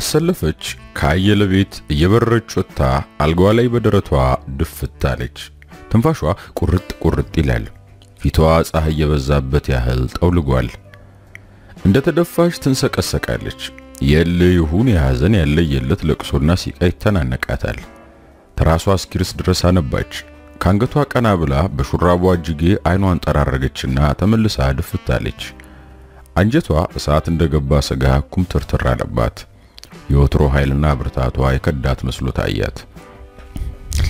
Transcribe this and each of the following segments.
አሰለፈች ከአየለ ቤት እየበረች ወጥታ አልጋዋ ላይ በደረቷ ድፍት አለች። ትንፋሿ ቁርጥ ቁርጥ ይላል። ፊቷ ፀሐይ የበዛበት ያህል ጠውልጓል። እንደ ተደፋች ትንሰቀሰቃለች። የለ ይሁን የሐዘን ያለየለት ለቅሶና ሲቃ ይተናነቃታል። ትራሷ እስኪርስ ድረስ አነባች። ከአንገቷ ቀና ብላ በሹራቧ እጅጌ አይኗን ጠራረገችና ተመልሳ ድፍት አለች። አንጀቷ እሳት እንደገባ ስጋ ኩምትርትር አለባት። የወትሮ ኃይልና ብርታቷ የከዳት መስሎ ታያት።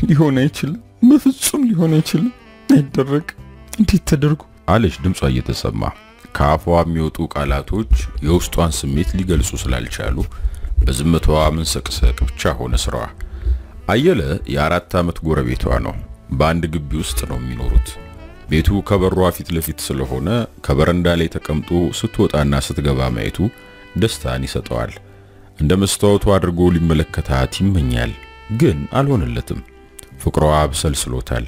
ሊሆን አይችልም፣ በፍጹም ሊሆን አይችልም፣ አይደረግ፣ እንዴት ተደርጎ አለች ድምጿ እየተሰማ ከአፏ የሚወጡ ቃላቶች የውስጧን ስሜት ሊገልጹ ስላልቻሉ በዝምታዋ መንሰቅሰቅ ብቻ ሆነ ስራዋ። አየለ የአራት ዓመት ጎረቤቷ ነው። በአንድ ግቢ ውስጥ ነው የሚኖሩት። ቤቱ ከበሯ ፊት ለፊት ስለሆነ ከበረንዳ ላይ ተቀምጦ ስትወጣና ስትገባ ማየቱ ደስታን ይሰጠዋል። እንደ መስታወቱ አድርጎ ሊመለከታት ይመኛል፣ ግን አልሆነለትም። ፍቅሯ አብሰልስሎታል።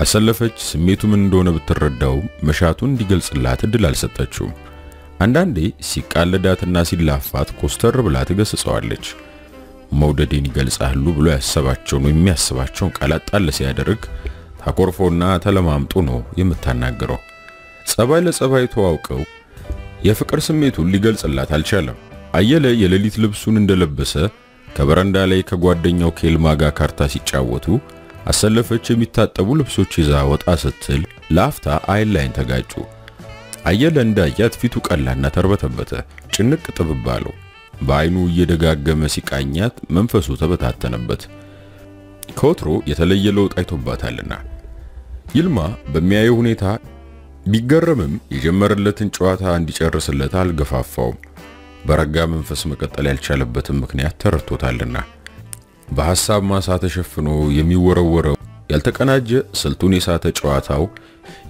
አሰለፈች ስሜቱ ምን እንደሆነ ብትረዳው መሻቱን እንዲገልጽላት እድል አልሰጠችውም። አንዳንዴ ሲቃለዳትና ሲላፋት ኮስተር ብላ ትገስጸዋለች። መውደዴን ይገልጻሉ ብሎ ያሰባቸውን የሚያስባቸውን ቃላት ጣል ሲያደርግ ታኮርፎና ተለማምጦ ነው የምታናገረው። ጸባይ ለጸባይ ተዋውቀው የፍቅር ስሜቱን ሊገልጽላት አልቻለም። አየለ የሌሊት ልብሱን እንደለበሰ ከበረንዳ ላይ ከጓደኛው ከኤልማ ጋር ካርታ ሲጫወቱ አሰለፈች የሚታጠቡ ልብሶች ይዛ ወጣ ስትል ለአፍታ አይን ላይን ተጋጩ። አየለ እንዳያት ፊቱ ቀላና ተርበተበተ፣ ጭንቅ ጥብብ አለው። በአይኑ እየደጋገመ ሲቃኛት መንፈሱ ተበታተነበት። ከወትሮ የተለየ ለውጥ አይቶባታልና ይልማ በሚያየው ሁኔታ ቢገረምም የጀመረለትን ጨዋታ እንዲጨርስለት አልገፋፋውም። በረጋ መንፈስ መቀጠል ያልቻለበትን ምክንያት ተረድቶታልና በሐሳብ ማሳ ተሸፍኖ የሚወረወረው ያልተቀናጀ ስልቱን የሳተ ጨዋታው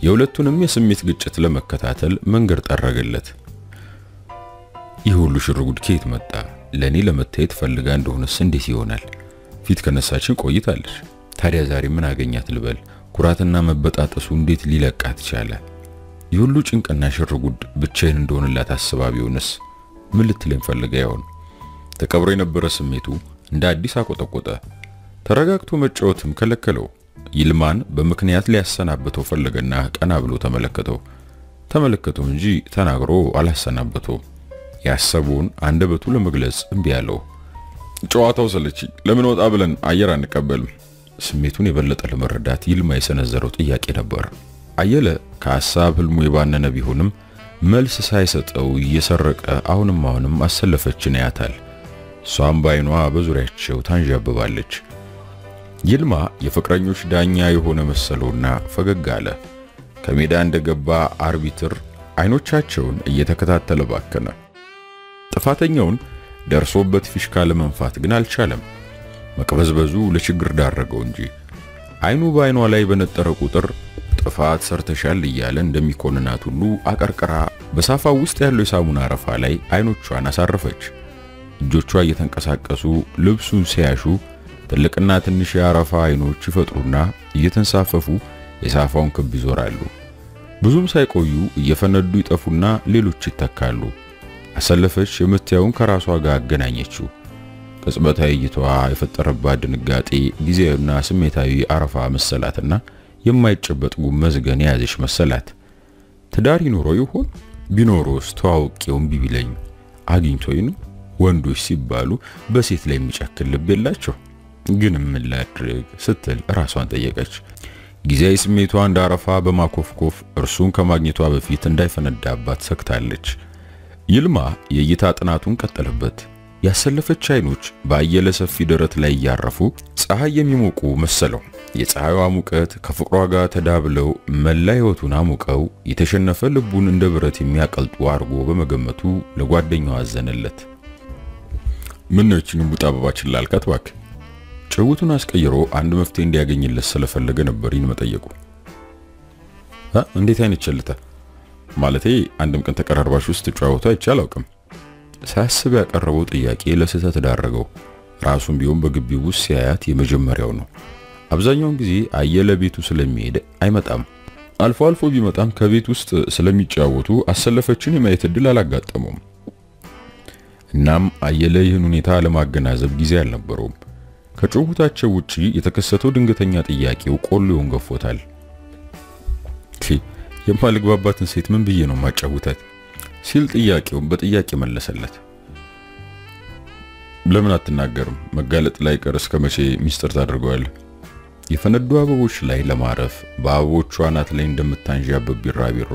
የሁለቱንም የስሜት ግጭት ለመከታተል መንገድ ጠረገለት። ይህ ሁሉ ሽርጉድ ከየት መጣ? ለኔ ለመታየት ፈልጋ እንደሆነስ እንዴት ይሆናል? ፊት ከነሳችን ቆይታለች። ታዲያ ዛሬ ምን አገኛት ልበል? ኩራትና መበጣጠሱ እንዴት ሊለቃት ቻለ? ይህ ሁሉ ጭንቅና ሽርጉድ ብቻዬን እንደሆነላት አስባ ቢሆንስ ምን ልትለኝ ፈልጋ ይሆን? ተቀብሮ የነበረ ስሜቱ እንደ አዲስ አቆጠቆጠ። ተረጋግቶ መጫወትም ከለከለው። ይልማን በምክንያት ሊያሰናበተው ፈለገና ቀና ብሎ ተመለከተው። ተመለከተው እንጂ ተናግሮ አላሰናበተው። ያሰቡን አንደበቱ ለመግለጽ እምቢ ያለው። ጨዋታው ሰለችኝ፣ ለምን ወጣ ብለን አየር አንቀበልም? ስሜቱን የበለጠ ለመረዳት ይልማ የሰነዘረው ጥያቄ ነበር። አየለ ከሐሳብ ህልሙ የባነነ ቢሆንም መልስ ሳይሰጠው እየሰረቀ አሁንም አሁንም አሰለፈችን ያያታል። እሷም በአይኗ በዙሪያቸው ታንዣብባለች። ይልማ የፍቅረኞች ዳኛ የሆነ መሰለውና ፈገግ አለ። ከሜዳ እንደገባ አርቢትር አይኖቻቸውን እየተከታተለ ባከነ። ጥፋተኛውን ደርሶበት ፊሽካ ለመንፋት ግን አልቻለም። መቅበዝበዙ ለችግር ዳረገው እንጂ አይኑ በአይኗ ላይ በነጠረ ቁጥር ጥፋት ሰርተሻል እያለ እንደሚኮንናት ሁሉ አቀርቅራ በሳፋው ውስጥ ያለው የሳሙና አረፋ ላይ አይኖቿን አሳረፈች። እጆቿ እየተንቀሳቀሱ ልብሱን ሲያሹ ትልቅና ትንሽ የአረፋ አይኖች ይፈጥሩና እየተንሳፈፉ የሳፋውን ክብ ይዞራሉ። ብዙም ሳይቆዩ እየፈነዱ ይጠፉና ሌሎች ይተካሉ። አሰለፈች የምታየውን ከራሷ ጋር አገናኘችው። ቅጽበታዊ እይታዋ የፈጠረባት ድንጋጤ ጊዜያዊና ስሜታዊ አረፋ መሰላትና የማይጨበጥ ጉም መዝገን የያዘች መሰላት። ትዳር ይኖረው ይሆን? ቢኖሮስ ተዋውቄውም ቢቢለኝ አግኝቶኝ ነው? ወንዶች ሲባሉ በሴት ላይ የሚጨክል ልብ የላቸው። ግን ምን ላድርግ ስትል ራሷን ጠየቀች። ጊዜያዊ ስሜቷ እንደ አረፋ በማኮፍኮፍ እርሱን ከማግኘቷ በፊት እንዳይፈነዳባት ሰግታለች። ይልማ የእይታ ጥናቱን ቀጠለበት። ያሰለፈች አይኖች በአየለ ሰፊ ደረት ላይ እያረፉ ፀሐይ የሚሞቁ መሰለው። የፀሐይዋ ሙቀት ከፍቅሯ ጋር ተዳብለው መላ ሕይወቱን አሙቀው የተሸነፈ ልቡን እንደ ብረት የሚያቀልጡ አድርጎ በመገመቱ ለጓደኛው አዘነለት። ምን ነው ይቺን ቡጣ አበባችን ላልካት እባክህ። ጭውቱን አስቀይሮ አንድ መፍትሄ እንዲያገኝለት ስለፈለገ ነበር ይህን መጠየቁ። እንዴት አይነት ቸልታ ማለቴ አንድም ቀን ተቀራርባችሁ ውስጥ ተጫወቱ አይቼ አላውቅም። ሳያስብ ያቀረበው ጥያቄ ለስህተት ዳረገው። ራሱን ቢሆን በግቢው ውስጥ ሲያያት የመጀመሪያው ነው። አብዛኛውን ጊዜ አየለ ቤቱ ስለሚሄድ አይመጣም። አልፎ አልፎ ቢመጣም ከቤት ውስጥ ስለሚጫወቱ አሰለፈችን የማየት እድል አላጋጠመውም። እናም አየለ ይህን ሁኔታ ለማገናዘብ ጊዜ አልነበረውም። ከጭውውታቸው ውጪ የተከሰተው ድንገተኛ ጥያቄው ቆሎውን ገፎታል። የማልግባባትን ሴት ምን ብዬ ነው ማጫውታት ሲል ጥያቄውን በጥያቄ መለሰለት። ለምን አትናገርም? መጋለጥ ላይ ቀር እስከ መቼ ሚስጥር ታደርገዋለህ? የፈነዱ አበቦች ላይ ለማረፍ በአበቦቹ አናት ላይ እንደምታንዣብብ ቢራቢሮ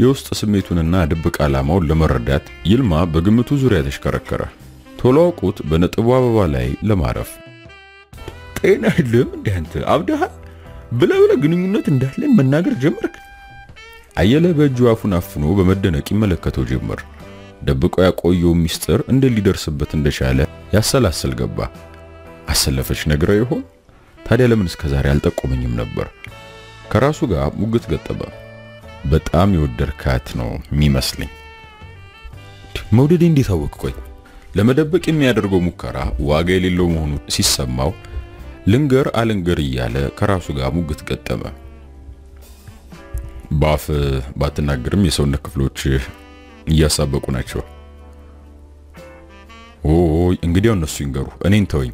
የውስጥ ስሜቱንና ድብቅ ዓላማውን ለመረዳት ይልማ በግምቱ ዙሪያ ተሽከረከረ። ቶሎ አውቁት በነጥቡ አበባ ላይ ለማረፍ ጤና የለም እንዴ አንተ አብደሃል? ብለህ ብለህ ግንኙነት እንዳለን መናገር ጀመርክ። አየለ በእጁ አፉን አፍኖ በመደነቅ ይመለከተው ጀመር። ደብቆ ያቆየው ሚስጥር እንዴት ሊደርስበት እንደቻለ ያሰላስል ገባ። አሰለፈች ነግረው ይሆን? ታዲያ ለምን እስከዛሬ አልጠቆመኝም ነበር? ከራሱ ጋር ሙግት ገጠመ። በጣም የወደድካት ነው የሚመስለኝ። መውደዴ እንዴት አወቅ? ቆይ ለመደበቅ የሚያደርገው ሙከራ ዋጋ የሌለው መሆኑ ሲሰማው ልንገር አልንገር እያለ ከራሱ ጋር ሙግት ገጠመ። በአፍ ባትናገርም የሰውነት ክፍሎች እያሳበቁ ናቸው። ኦይ እንግዲያው እነሱ ይንገሩ፣ እኔን ተወኝ።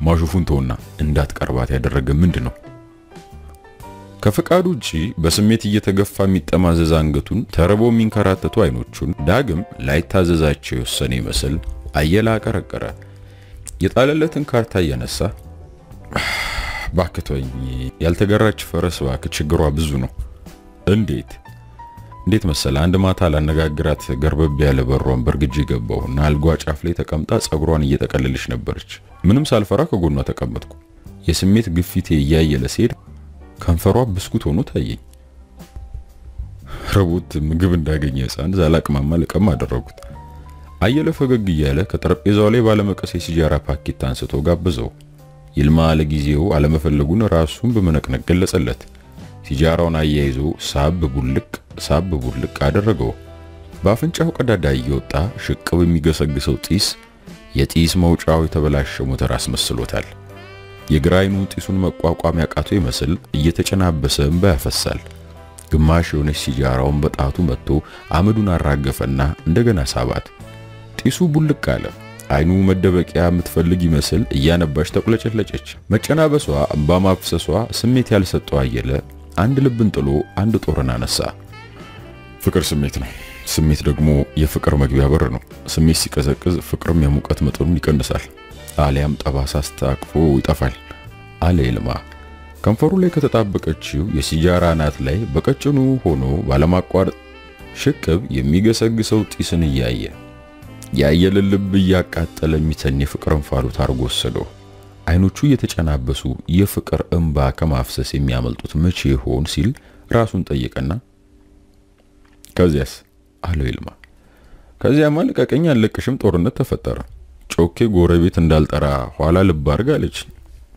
ማሹፉን ተውና እንዳትቀርባት ያደረገ ምንድን ነው? ከፈቃዱ ውጪ በስሜት እየተገፋ የሚጠማዘዝ አንገቱን ተርቦ የሚንከራተቱ አይኖቹን ዳግም ላይታዘዛቸው የወሰነ ይመስል አየለ አቀረቀረ። የጣለለትን ካርታ እያነሳ ባክቶኝ ያልተገራች ፈረስ ባክ ችግሯ ብዙ ነው። እንዴት እንዴት መሰለ፣ አንድ ማታ ላነጋግራት ገርበብ ያለ በሯን በርግጄ ገባሁና አልጓ ጫፍ ላይ ተቀምጣ ጸጉሯን እየጠቀለለች ነበረች። ምንም ሳልፈራ ከጎኗ ተቀመጥኩ። የስሜት ግፊቴ እያየለ ሲሄድ ከንፈሯ ብስኩት ሆኖ ታየኝ። ርቦት ምግብ እንዳገኘ ሕፃን ሳላቅማማ ልቅም አደረግኳት። አየለ ፈገግ እያለ ከጠረጴዛው ላይ ባለመቀስ የሲጃራ ፓኬት አንስቶ ጋበዘው። ይልማ ለጊዜው አለመፈለጉን ራሱን በመነቅነቅ ገለጸለት። ሲጃራውን አያይዞ ሳብ ቡልቅ ሳብ ቡልቅ አደረገው። በአፍንጫው ቀዳዳ እየወጣ ሽቅብ የሚገሰግሰው ጢስ የጢስ መውጫው የተበላሸ ሞተር አስመስሎታል። የግራ አይኑ ጢሱን መቋቋም ያቃተው ይመስል እየተጨናበሰ እንባ ያፈሳል። ግማሽ የሆነች ሲጃራውን በጣቱ መጥቶ አመዱን አራገፈና እንደገና ሳባት። ጢሱ ቡልቅ አለ። አይኑ መደበቂያ የምትፈልግ ይመስል እያነባች ተቁለጨለጨች። መጨናበሷ፣ እንባ ማፍሰሷ ስሜት ያልሰጠው አየለ አንድ ልብን ጥሎ አንድ ጦርን አነሳ። ፍቅር ስሜት ነው። ስሜት ደግሞ የፍቅር መግቢያ በር ነው። ስሜት ሲቀዘቅዝ ፍቅርም የሙቀት መጠኑን ይቀንሳል፣ አሊያም ጠባሳ አስታቅፎ ይጠፋል አለ ይልማ። ከንፈሩ ላይ ከተጣበቀችው የሲጃራ አናት ላይ በቀጭኑ ሆኖ ባለማቋረጥ ሽቅብ የሚገሰግሰው ጢስን እያየ የአየለ ልብ እያቃጠለ የሚተን የፍቅር እንፋሎት አርጎ ወሰደው። አይኖቹ እየተጨናበሱ የፍቅር እንባ ከማፍሰስ የሚያመልጡት መቼ ይሆን ሲል ራሱን ጠየቀና ከዚያስ አለው ይልማ። ከዚያማ ልቀቀኝ አልለቅሽም ጦርነት ተፈጠረ። ጮኬ ጎረቤት እንዳልጠራ ኋላ ልብ አድርግ አለች።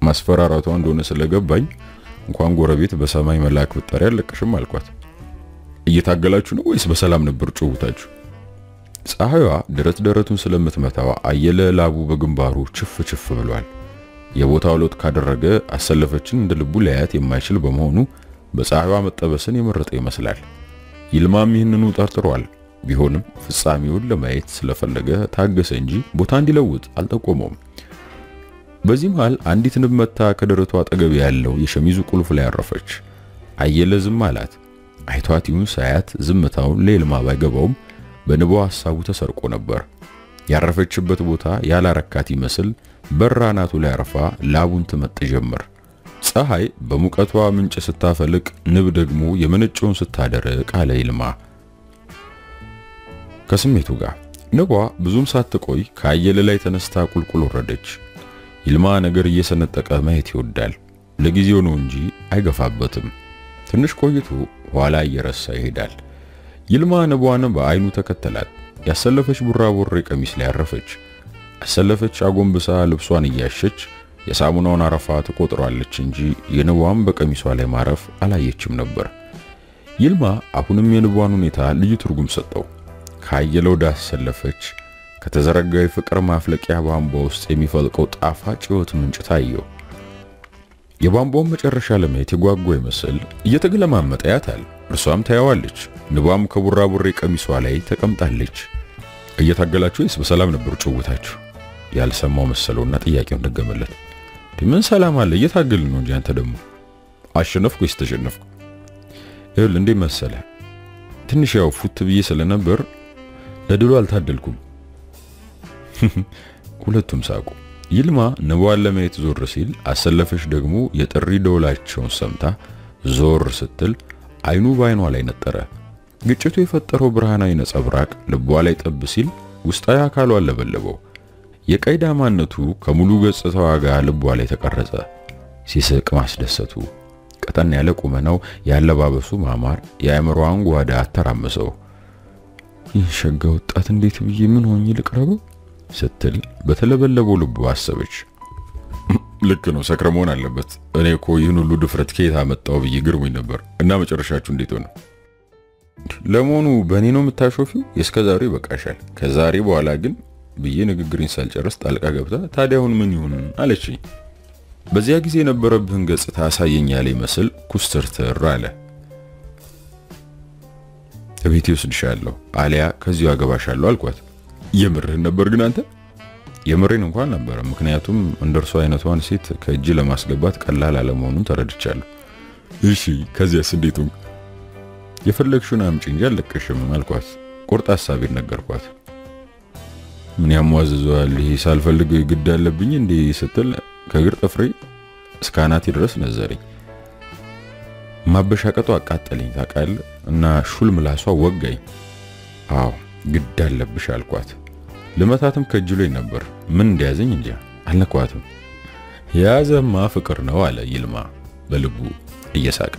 ማስፈራራቷ እንደሆነ ስለገባኝ እንኳን ጎረቤት በሰማይ መልአክ ብጠሪ አልለቅሽም አልኳት። እየታገላችሁ ነው ወይስ በሰላም ነበር ጭውታችሁ? ፀሐይዋ ደረት ደረቱን ስለምትመታው አየለ ላቡ በግንባሩ ችፍ ችፍ ብሏል። የቦታው ለውጥ ካደረገ አሰለፈችን እንደ ልቡ ሊያያት የማይችል በመሆኑ በፀሐይዋ መጠበስን የመረጠ ይመስላል። ይልማም ይህንኑ ጠርጥሯል። ቢሆንም ፍጻሜውን ለማየት ስለፈለገ ታገሰ እንጂ ቦታ እንዲለውጥ አልጠቆመውም። በዚህ መሃል አንዲት ንብ መታ ከደረቷ አጠገብ ያለው የሸሚዙ ቁልፍ ላይ አረፈች። አየለ ዝም አላት። አይቷት ይሁን ሳያት ዝምታውን ለይልማ ባይገባውም በንቧ ሐሳቡ ተሰርቆ ነበር። ያረፈችበት ቦታ ያላረካት ይመስል በራ አናቱ ላይ አርፋ ላቡን ትመጥ ጀመር። ፀሐይ በሙቀቷ ምንጭ ስታፈልቅ፣ ንብ ደግሞ የመነጨውን ስታደርቅ አለ ይልማ ከስሜቱ ጋር። ንቧ ብዙም ሳትቆይ ከአየለ ላይ ተነስታ ቁልቁል ወረደች። ይልማ ነገር እየሰነጠቀ ማየት ይወዳል። ለጊዜው ነው እንጂ አይገፋበትም። ትንሽ ቆይቶ ኋላ እየረሳ ይሄዳል። ይልማ ንቧን በአይኑ ተከተላት። ያሰለፈች ቡራቡሬ ቀሚስ ላይ አረፈች። አሰለፈች አጎንብሳ ልብሷን እያሸች የሳሙናውን አረፋ ትቆጥሯለች እንጂ የንቧን በቀሚሷ ላይ ማረፍ አላየችም ነበር። ይልማ አሁንም የንቧን ሁኔታ ልዩ ትርጉም ሰጠው። ካየለ ወደ አሰለፈች ከተዘረጋው የፍቅር ማፍለቂያ ቧንቧ ውስጥ የሚፈልቀው ጣፋጭ ሕይወት ምንጭ ታየው። የቧንቧውን መጨረሻ ለማየት የጓጓ ይመስል እየተገለማመጠ ያታል። እርሷም ታየዋለች። ንቧም ከቡራቡሬ ቀሚሷ ላይ ተቀምጣለች። እየታገላችሁ ወይስ በሰላም ነበሩ ጭውታችሁ? ያልሰማው መሰለውና ጥያቄውን ደገመለት። ምን ሰላም አለ? እየታገልን ነው እንጂ አንተ ደግሞ አሸነፍኩ ወይስ ተሸነፍኩ? ይኸውልህ እንዴት መሰለህ ትንሽ ያው ፉት ብዬ ስለነበር ለድሉ አልታደልኩም። ሁለቱም ሳቁ። ይልማ ንቧን ለማየት ዞር ሲል አሰለፈች ደግሞ የጥሪ ደውላቸውን ሰምታ ዞር ስትል አይኑ በአይኗ ላይ ነጠረ። ግጭቱ የፈጠረው ብርሃናዊ ነጸብራቅ ልቧ ላይ ጠብ ሲል ውስጣዊ አካሏ ለበለበው። የቀይ ዳማነቱ ከሙሉ ገጽታዋ ጋር ልቧ ላይ ተቀረጸ። ሲስቅ ማስደሰቱ፣ ቀጠን ያለ ቁመናው፣ ያለባበሱ ማማር የአእምሮዋን ጓዳ አተራመሰው። ይህ ሸጋ ወጣት እንዴት ብዬ ምን ሆኜ ልቅረበው ስትል በተለበለበው ልቧ አሰበች። ልክ ነው፣ ሰክረ መሆን አለበት። እኔ እኮ ይህን ሁሉ ድፍረት ከየት አመጣው ብዬ ግርሞኝ ነበር። እና መጨረሻችሁ እንዴት ሆነ? ለመሆኑ በእኔ ነው የምታሾፊው? የእስከ ዛሬው ይበቃሻል። ከዛሬ በኋላ ግን ብዬ ንግግሬን ሳልጨርስ ጣልቃ ገብታ ታዲያ አሁን ምን ይሁን አለችኝ። በዚያ ጊዜ የነበረብህን ገጽታ አሳየኝ ያለ ይመስል ኩስትርትር አለ። እቤቴ ወስድሻለሁ አሊያ ከዚሁ አገባሻለሁ አልኳት። የምርህን ነበር ግን አንተ? የምሬን እንኳን ነበረ። ምክንያቱም እንደርሱ አይነቷን ሴት ከእጅ ለማስገባት ቀላል አለመሆኑን ተረድቻለሁ። እሺ ከዚያስ እንዴት ሆንክ? የፈለግሽውን አምጪ እንጂ አልለቀሽም አልኳት። ቁርጥ ሐሳቤን ነገርኳት። ምን ያሟዝዘዋል ይሄ ሳልፈልግ ግድ አለብኝ እንዴ ስትል ከእግር ጥፍሬ እስከ አናቴ ድረስ ነዘረኝ። ማበሻቀጡ አቃጠለኝ ታውቃለህ፣ እና ሹል ምላሷ ወጋኝ። አዎ ግድ አለብሽ አልኳት። ልመታትም ከጅሎኝ ነበር። ምን እንደያዘኝ እንጃ አልነኳትም። የያዘማ ፍቅር ነው አለ ይልማ በልቡ እየሳቀ።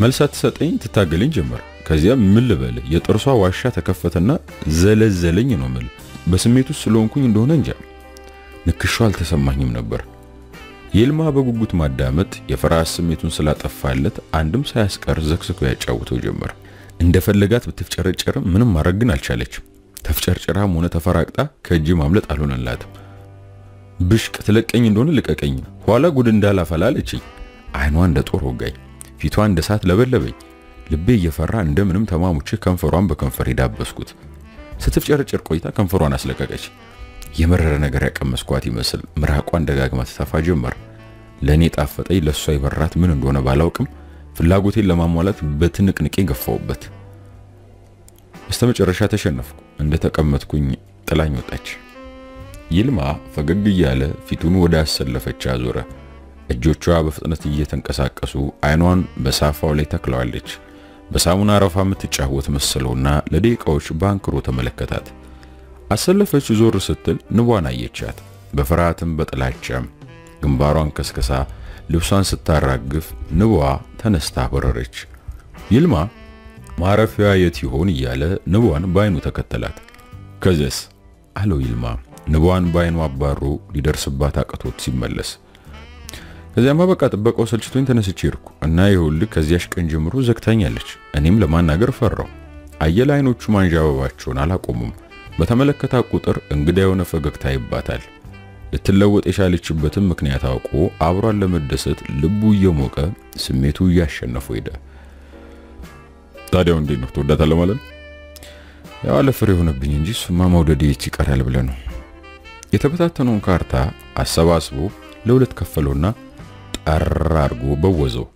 መልሳ ትሰጠኝ ትታገለኝ ጀመር። ከዚያ ምን ልበል የጥርሷ ዋሻ ተከፈተና ዘለዘለኝ ነው ምል በስሜት ውስጥ ስለሆንኩኝ እንደሆነ እንጃ ንክሻው አልተሰማኝም ነበር። ይልማ በጉጉት ማዳመጥ የፍርሃት ስሜቱን ስላጠፋለት አንድም ሳያስቀር ዘክስኮ ያጫውተው ጀመር። እንደፈለጋት ብትፍጨረጨርም ምንም ማድረግ ግን አልቻለችም። ተፍጨርጭራም ሆነ ተፈራቅጣ ከእጅ ማምለጥ አልሆነላትም። ብሽቅ ትለቀኝ እንደሆነ ልቀቀኝ፣ ኋላ ጉድ እንዳላፈላ አይኗ እንደ ጦር ወጋኝ፣ ፊቷ እንደ እሳት ለበለበኝ። ልቤ እየፈራ እንደምንም ተማሙቼ ከንፈሯን በከንፈር ዳበስኩት። ስትፍጨረጨር ቆይታ ከንፈሯን አስለቀቀች። የመረረ ነገር ያቀመስኳት ይመስል ምራቋን ደጋግማ ትተፋ ጀመር። ለእኔ ጣፈጠኝ፣ ለእሷ የበራት ምን እንደሆነ ባላውቅም ፍላጎቴን ለማሟላት በትንቅንቄ ገፋውበት። በስተመጨረሻ ተሸነፍኩ። እንደተቀመጥኩኝ ጥላኝ ወጣች። ይልማ ፈገግ እያለ ፊቱን ወደ አሰለፈች አዞረ። እጆቿ በፍጥነት እየተንቀሳቀሱ አይኗን በሳፋው ላይ ተክለዋለች። በሳሙና አረፋ የምትጫወት መሰለውና ለደቂቃዎች በአንክሮ ተመለከታት። አሰለፈች ዞር ስትል ንቧን አየቻት። በፍርሃትም በጥላቻም ግንባሯን ከስከሳ ልብሷን ስታራግፍ ንቧ ተነስታ በረረች። ይልማ ማረፊያ የት ይሆን እያለ ንቧን በአይኑ ተከተላት። ከዚያስ አለው ይልማ ንቧን በአይኑ አባሮ ሊደርስባት አቅቶት ሲመለስ። ከዚያማ በቃ ጥበቃው ሰልችቶኝ ተነስቼ ሄድኩ እና ይኸውልህ ከዚያሽ ቀን ጀምሮ ዘግታኛለች። እኔም ለማናገር ፈራው። አየለ አይኖቹ ማንዣበባቸውን አላቆሙም። በተመለከታ ቁጥር እንግዳ የሆነ ፈገግታ ይባታል። ልትለወጥ የቻለችበትን ምክንያት አውቆ አብሯን ለመደሰት ልቡ እየሞቀ ስሜቱ እያሸነፈው ሄደ። ታዲያው እንዴት ነው ትወዳታለህ ማለት ነው? ያው አለ ፍሬ የሆነብኝ እንጂ እሱማ መውደድ የት ይቀራል ብለህ ነው። የተበታተነውን ካርታ አሰባስቦ ለሁለት ከፈለውና ጠራ አድርጎ በወዘው።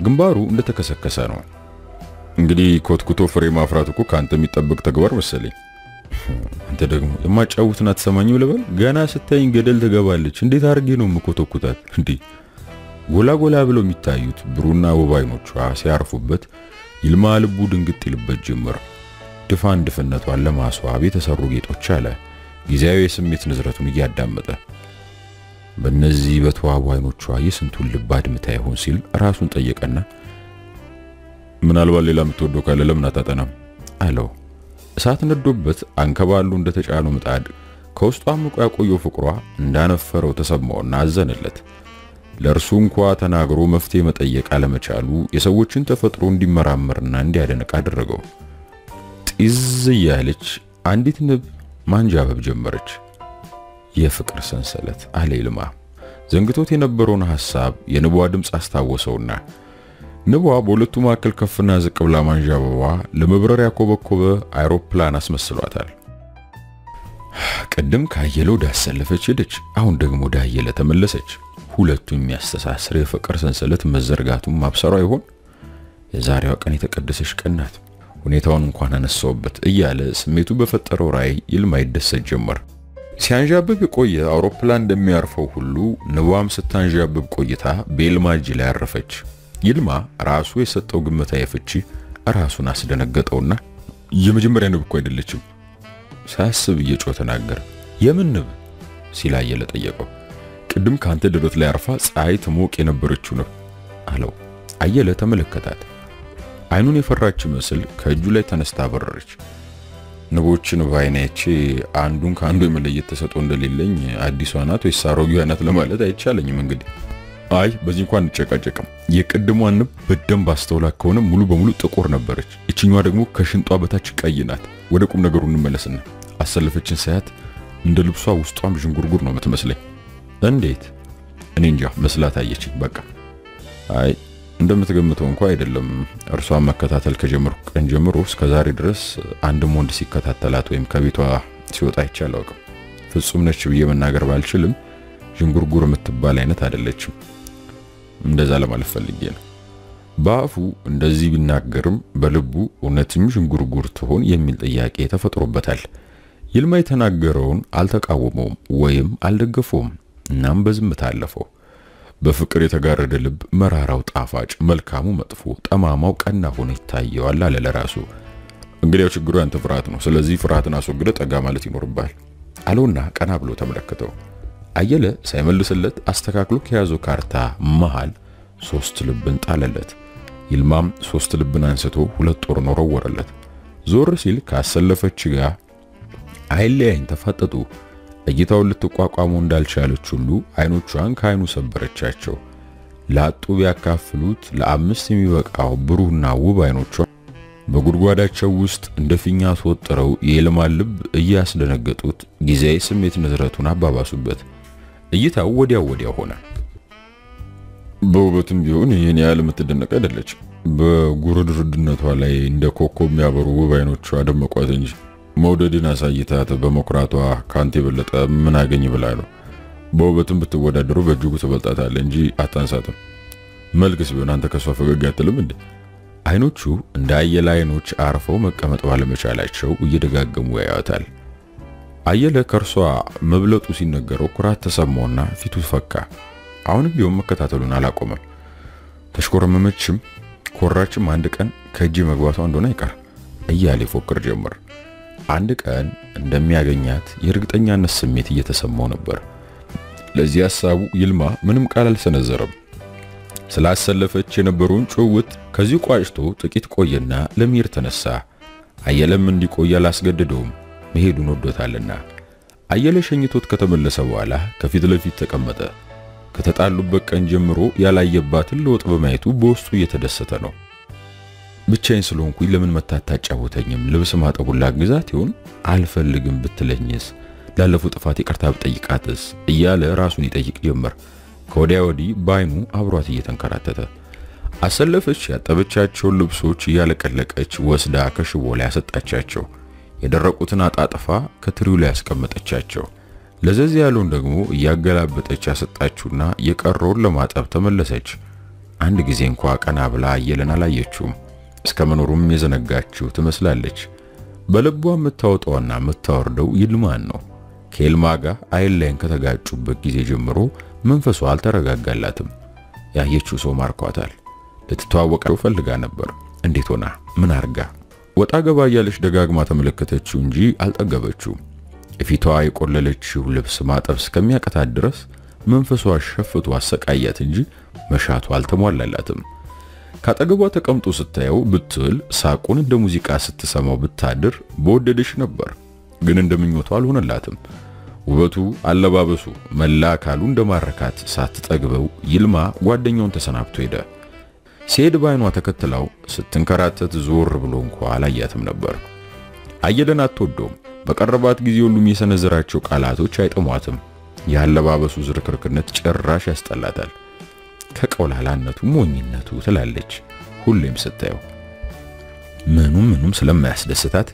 ግንባሩ እንደተከሰከሰ ነው። እንግዲህ ኮትኩቶ ፍሬ ማፍራት እኮ ከአንተ የሚጠበቅ ተግባር መሰለኝ። አንተ ደግሞ የማጫውትን አትሰማኝም ልበል? ገና ስታይኝ ገደል ትገባለች። እንዴት አድርጌ ነው የምኮተኩታት? እንዴ ጎላ ጎላ ብለው የሚታዩት ብሩና ውብ አይኖቿ ሲያርፉበት ይልማ ልቡ ድንግጥ ይልበት ጀመር። ድፋን ድፍነቷን ለማስዋብ የተሰሩ ጌጦች አለ ጊዜያዊ የስሜት ንዝረቱን እያዳመጠ በእነዚህ በተዋቡ አይኖቿ የስንቱን ልብ አድምታ ይሆን ሲል ራሱን ጠየቀና ምናልባት ሌላ የምትወደው ካለ ለምን አታጠናም አለው። እሳት ነዶበት አንከባሉ እንደተጫነው ምጣድ ከውስጡ አምቆ ያቆየው ፍቅሯ እንዳነፈረው ተሰማውና አዘነለት። ለእርሱ እንኳ ተናግሮ መፍትሄ መጠየቅ አለመቻሉ የሰዎችን ተፈጥሮ እንዲመራመርና እንዲያደንቅ አደረገው። ጢዝ እያለች አንዲት ንብ ማንጃበብ ጀመረች። የፍቅር ሰንሰለት አለ ይልማ። ዘንግቶት የነበረውን ሐሳብ የንቧ ድምፅ አስታወሰውና ንቧ በሁለቱ መካከል ከፍና ዝቅ ብላ ማንዣበቧ ለመብረር ያኮበኮበ አይሮፕላን አስመስሏታል። ቅድም ካየለ ወደ አሰለፈች ሄደች፣ አሁን ደግሞ አየለ ተመለሰች። ሁለቱ የሚያስተሳስር የፍቅር ሰንሰለት መዘርጋቱን ማብሰሯ ይሆን? የዛሬዋ ቀን የተቀደሰች ቀን ናት። ሁኔታውን እንኳን አነሳውበት እያለ ስሜቱ በፈጠረው ራዕይ ይልማ ይደሰት ጀመር። ሲያንዣብብ የቆየ አውሮፕላን እንደሚያርፈው ሁሉ ንቧም ስታንዣብብ ቆይታ በይልማ እጅ ላይ አረፈች። ይልማ ራሱ የሰጠው ግምታዊ ፍቺ ራሱን አስደነገጠውና የመጀመሪያ ንብ እኮ አይደለችም ሳያስብ እየጮህ ተናገረ። የምን ንብ ሲል አየለ ጠየቀው። ቅድም ከአንተ ደረት ላይ አርፋ ፀሐይ ትሞቅ የነበረችው ንብ አለው። አየለ ተመለከታት። አይኑን የፈራች መስል ከእጁ ላይ ተነስታ በረረች። ንቦችን በአይናቼ አንዱን ከአንዱ የመለየት ተሰጥኦ እንደሌለኝ አዲሷ ናት ወይስ አሮጌዋ ናት ለማለት አይቻለኝም። እንግዲህ አይ በዚህ እንኳን እንጨቃጨቅም። የቅድሟ ንብ በደንብ አስተውላ ከሆነ ሙሉ በሙሉ ጥቁር ነበረች። እችኛዋ ደግሞ ከሽንጧ በታች ቀይ ናት። ወደ ቁም ነገሩ እንመለስና አሰለፈችን ሳያት እንደ ልብሷ ውስጧም ዥንጉርጉር ነው የምትመስለኝ። እንዴት? እኔ እንጃ መስላት አየችኝ። በቃ አይ እንደምትገምተው እንኳ አይደለም። እርሷን መከታተል ከጀመርኩ ቀን ጀምሮ እስከ ዛሬ ድረስ አንድም ወንድ ሲከታተላት ወይም ከቤቷ ሲወጣ አይቼ አላውቅም። ፍጹም ነች ብዬ መናገር ባልችልም ዥንጉርጉር የምትባል አይነት አይደለችም። እንደዛ ለማለት ፈልጌ ነው። በአፉ እንደዚህ ቢናገርም በልቡ እውነትም ዥንጉርጉር ትሆን የሚል ጥያቄ ተፈጥሮበታል። ይልማ የተናገረውን አልተቃወመውም ወይም አልደገፈውም። እናም በዝምታ አለፈው። በፍቅር የተጋረደ ልብ መራራው ጣፋጭ፣ መልካሙ መጥፎ፣ ጠማማው ቀና ሆኖ ይታየዋል አለ ለራሱ። እንግዲያው ችግሩ ያንተ ፍርሃት ነው። ስለዚህ ፍርሃትን አስወግደ ጠጋ ማለት ይኖርብሃል አለውና ቀና ብሎ ተመለከተው። አየለ ሳይመልስለት አስተካክሎ ከያዘው ካርታ መሃል ሶስት ልብን ጣለለት። ይልማም ሶስት ልብን አንስቶ ሁለት ጦር ነው ዞር ሲል ካሰለፈች ጋር አይለያኝ ተፋጠጡ። እይታውን ልትቋቋመው እንዳልቻለች ሁሉ አይኖቿን ከአይኑ ሰበረቻቸው። ላጡ ቢያካፍሉት ለአምስት የሚበቃው ብሩህና ውብ አይኖቿ በጉድጓዳቸው ውስጥ እንደ ፊኛ ተወጥረው የይልማን ልብ እያስደነገጡት ጊዜያዊ ስሜት ንዝረቱን አባባሱበት። እይታው ወዲያው ወዲያው ሆነ። በውበትም ቢሆን ይህን ያህል የምትደነቅ አይደለችም። በጉርድርድነቷ ላይ እንደ ኮከብ የሚያበሩ ውብ አይኖቿ ደመቋት እንጂ መውደድን አሳይታት በመኩራቷ ካንተ የበለጠ ምን አገኝ ብላ ነው። በውበትም ብትወዳደሩ በእጅጉ ትበልጣታለህ እንጂ አታንሳትም። መልክስ ቢሆን አንተ ከሷ ፈገግ አትልም እንዴ? አይኖቹ እንደ አየለ አይኖች አርፈው መቀመጥ ባለመቻላቸው እየደጋገሙ ያያታል። አየለ ከእርሷ መብለጡ ሲነገረው ኩራት ተሰማውና ፊቱ ፈካ። አሁንም ቢሆን መከታተሉን አላቆመም። ተሽኮረመመችም ኮራችም አንድ ቀን ከእጅ መግባቷ እንደሆነ አይቀር እያለ ይፎክር ጀመር። አንድ ቀን እንደሚያገኛት የእርግጠኛነት ስሜት እየተሰማው ነበር። ለዚህ ሐሳቡ ይልማ ምንም ቃል አልሰነዘረም። ስላሰለፈች የነበረውን ጭውውት ከዚህ ቋጭቶ ጥቂት ቆየና ለመሄድ ተነሳ። አየለም እንዲቆይ አላስገደደውም፣ መሄዱን ወዶታልና። አየለ ሸኝቶት ከተመለሰ በኋላ ከፊት ለፊት ተቀመጠ። ከተጣሉበት ቀን ጀምሮ ያላየባትን ለውጥ በማየቱ በውስጡ እየተደሰተ ነው። ብቻዬን ስለሆንኩኝ ለምን መታት ታጫወተኝም? ልብስ ማጠቡን ላግዛት ይሆን? አልፈልግም ብትለኝስ? ላለፈው ጥፋት ይቅርታ ብጠይቃትስ? እያለ ራሱን ይጠይቅ ጀመር። ከወዲያ ወዲህ በአይኑ አብሯት እየተንከራተተ አሰለፈች። ያጠበቻቸውን ልብሶች እያለቀለቀች ወስዳ ከሽቦ ላይ ያሰጣቻቸው። የደረቁትን አጣጥፋ ከትሪው ላይ ያስቀመጠቻቸው። ለዘዝ ያለውን ደግሞ እያገላበጠች ያሰጣችውና የቀረውን ለማጠብ ተመለሰች። አንድ ጊዜ እንኳ ቀና ብላ አየለን አላየችውም። እስከ መኖሩም የዘነጋችው ትመስላለች። በልቧ የምታወጣውና የምታወርደው ይልማን ነው። ከይልማ ጋር አይን ላይን ከተጋጩበት ጊዜ ጀምሮ መንፈሷ አልተረጋጋላትም። ያየችው ሰው ማርኳታል። ልትተዋወቀው ፈልጋ ነበር። እንዴት ሆና ምን አርጋ? ወጣ ገባ እያለች ደጋግማ ተመለከተችው እንጂ አልጠገበችውም። የፊቷ የቆለለችው ልብስ ማጠብ እስከሚያቀታት ድረስ መንፈሷ ሸፍቶ አሰቃያት እንጂ መሻቱ አልተሟላላትም። ካጠገቧ ተቀምጦ ስታየው ብትል ሳቁን እንደ ሙዚቃ ስትሰማው ብታድር በወደደሽ ነበር። ግን እንደ ምኞቷ አልሆነላትም። ውበቱ፣ አለባበሱ፣ መላ አካሉ እንደማረካት ሳትጠግበው ይልማ ጓደኛውን ተሰናብቶ ሄደ። ሲሄድ ባይኗ ተከትላው ስትንከራተት ዞር ብሎ እንኳ አላያትም ነበር። አየለን አትወደውም። በቀረባት ጊዜ ሁሉም የሰነዘራቸው ቃላቶች አይጥሟትም። የአለባበሱ ዝርክርክነት ጭራሽ ያስጠላታል። ከቀውላላነቱ ሞኝነቱ ትላለች ሁሌም ስታየው። ምኑም ምኑም ስለማያስደስታት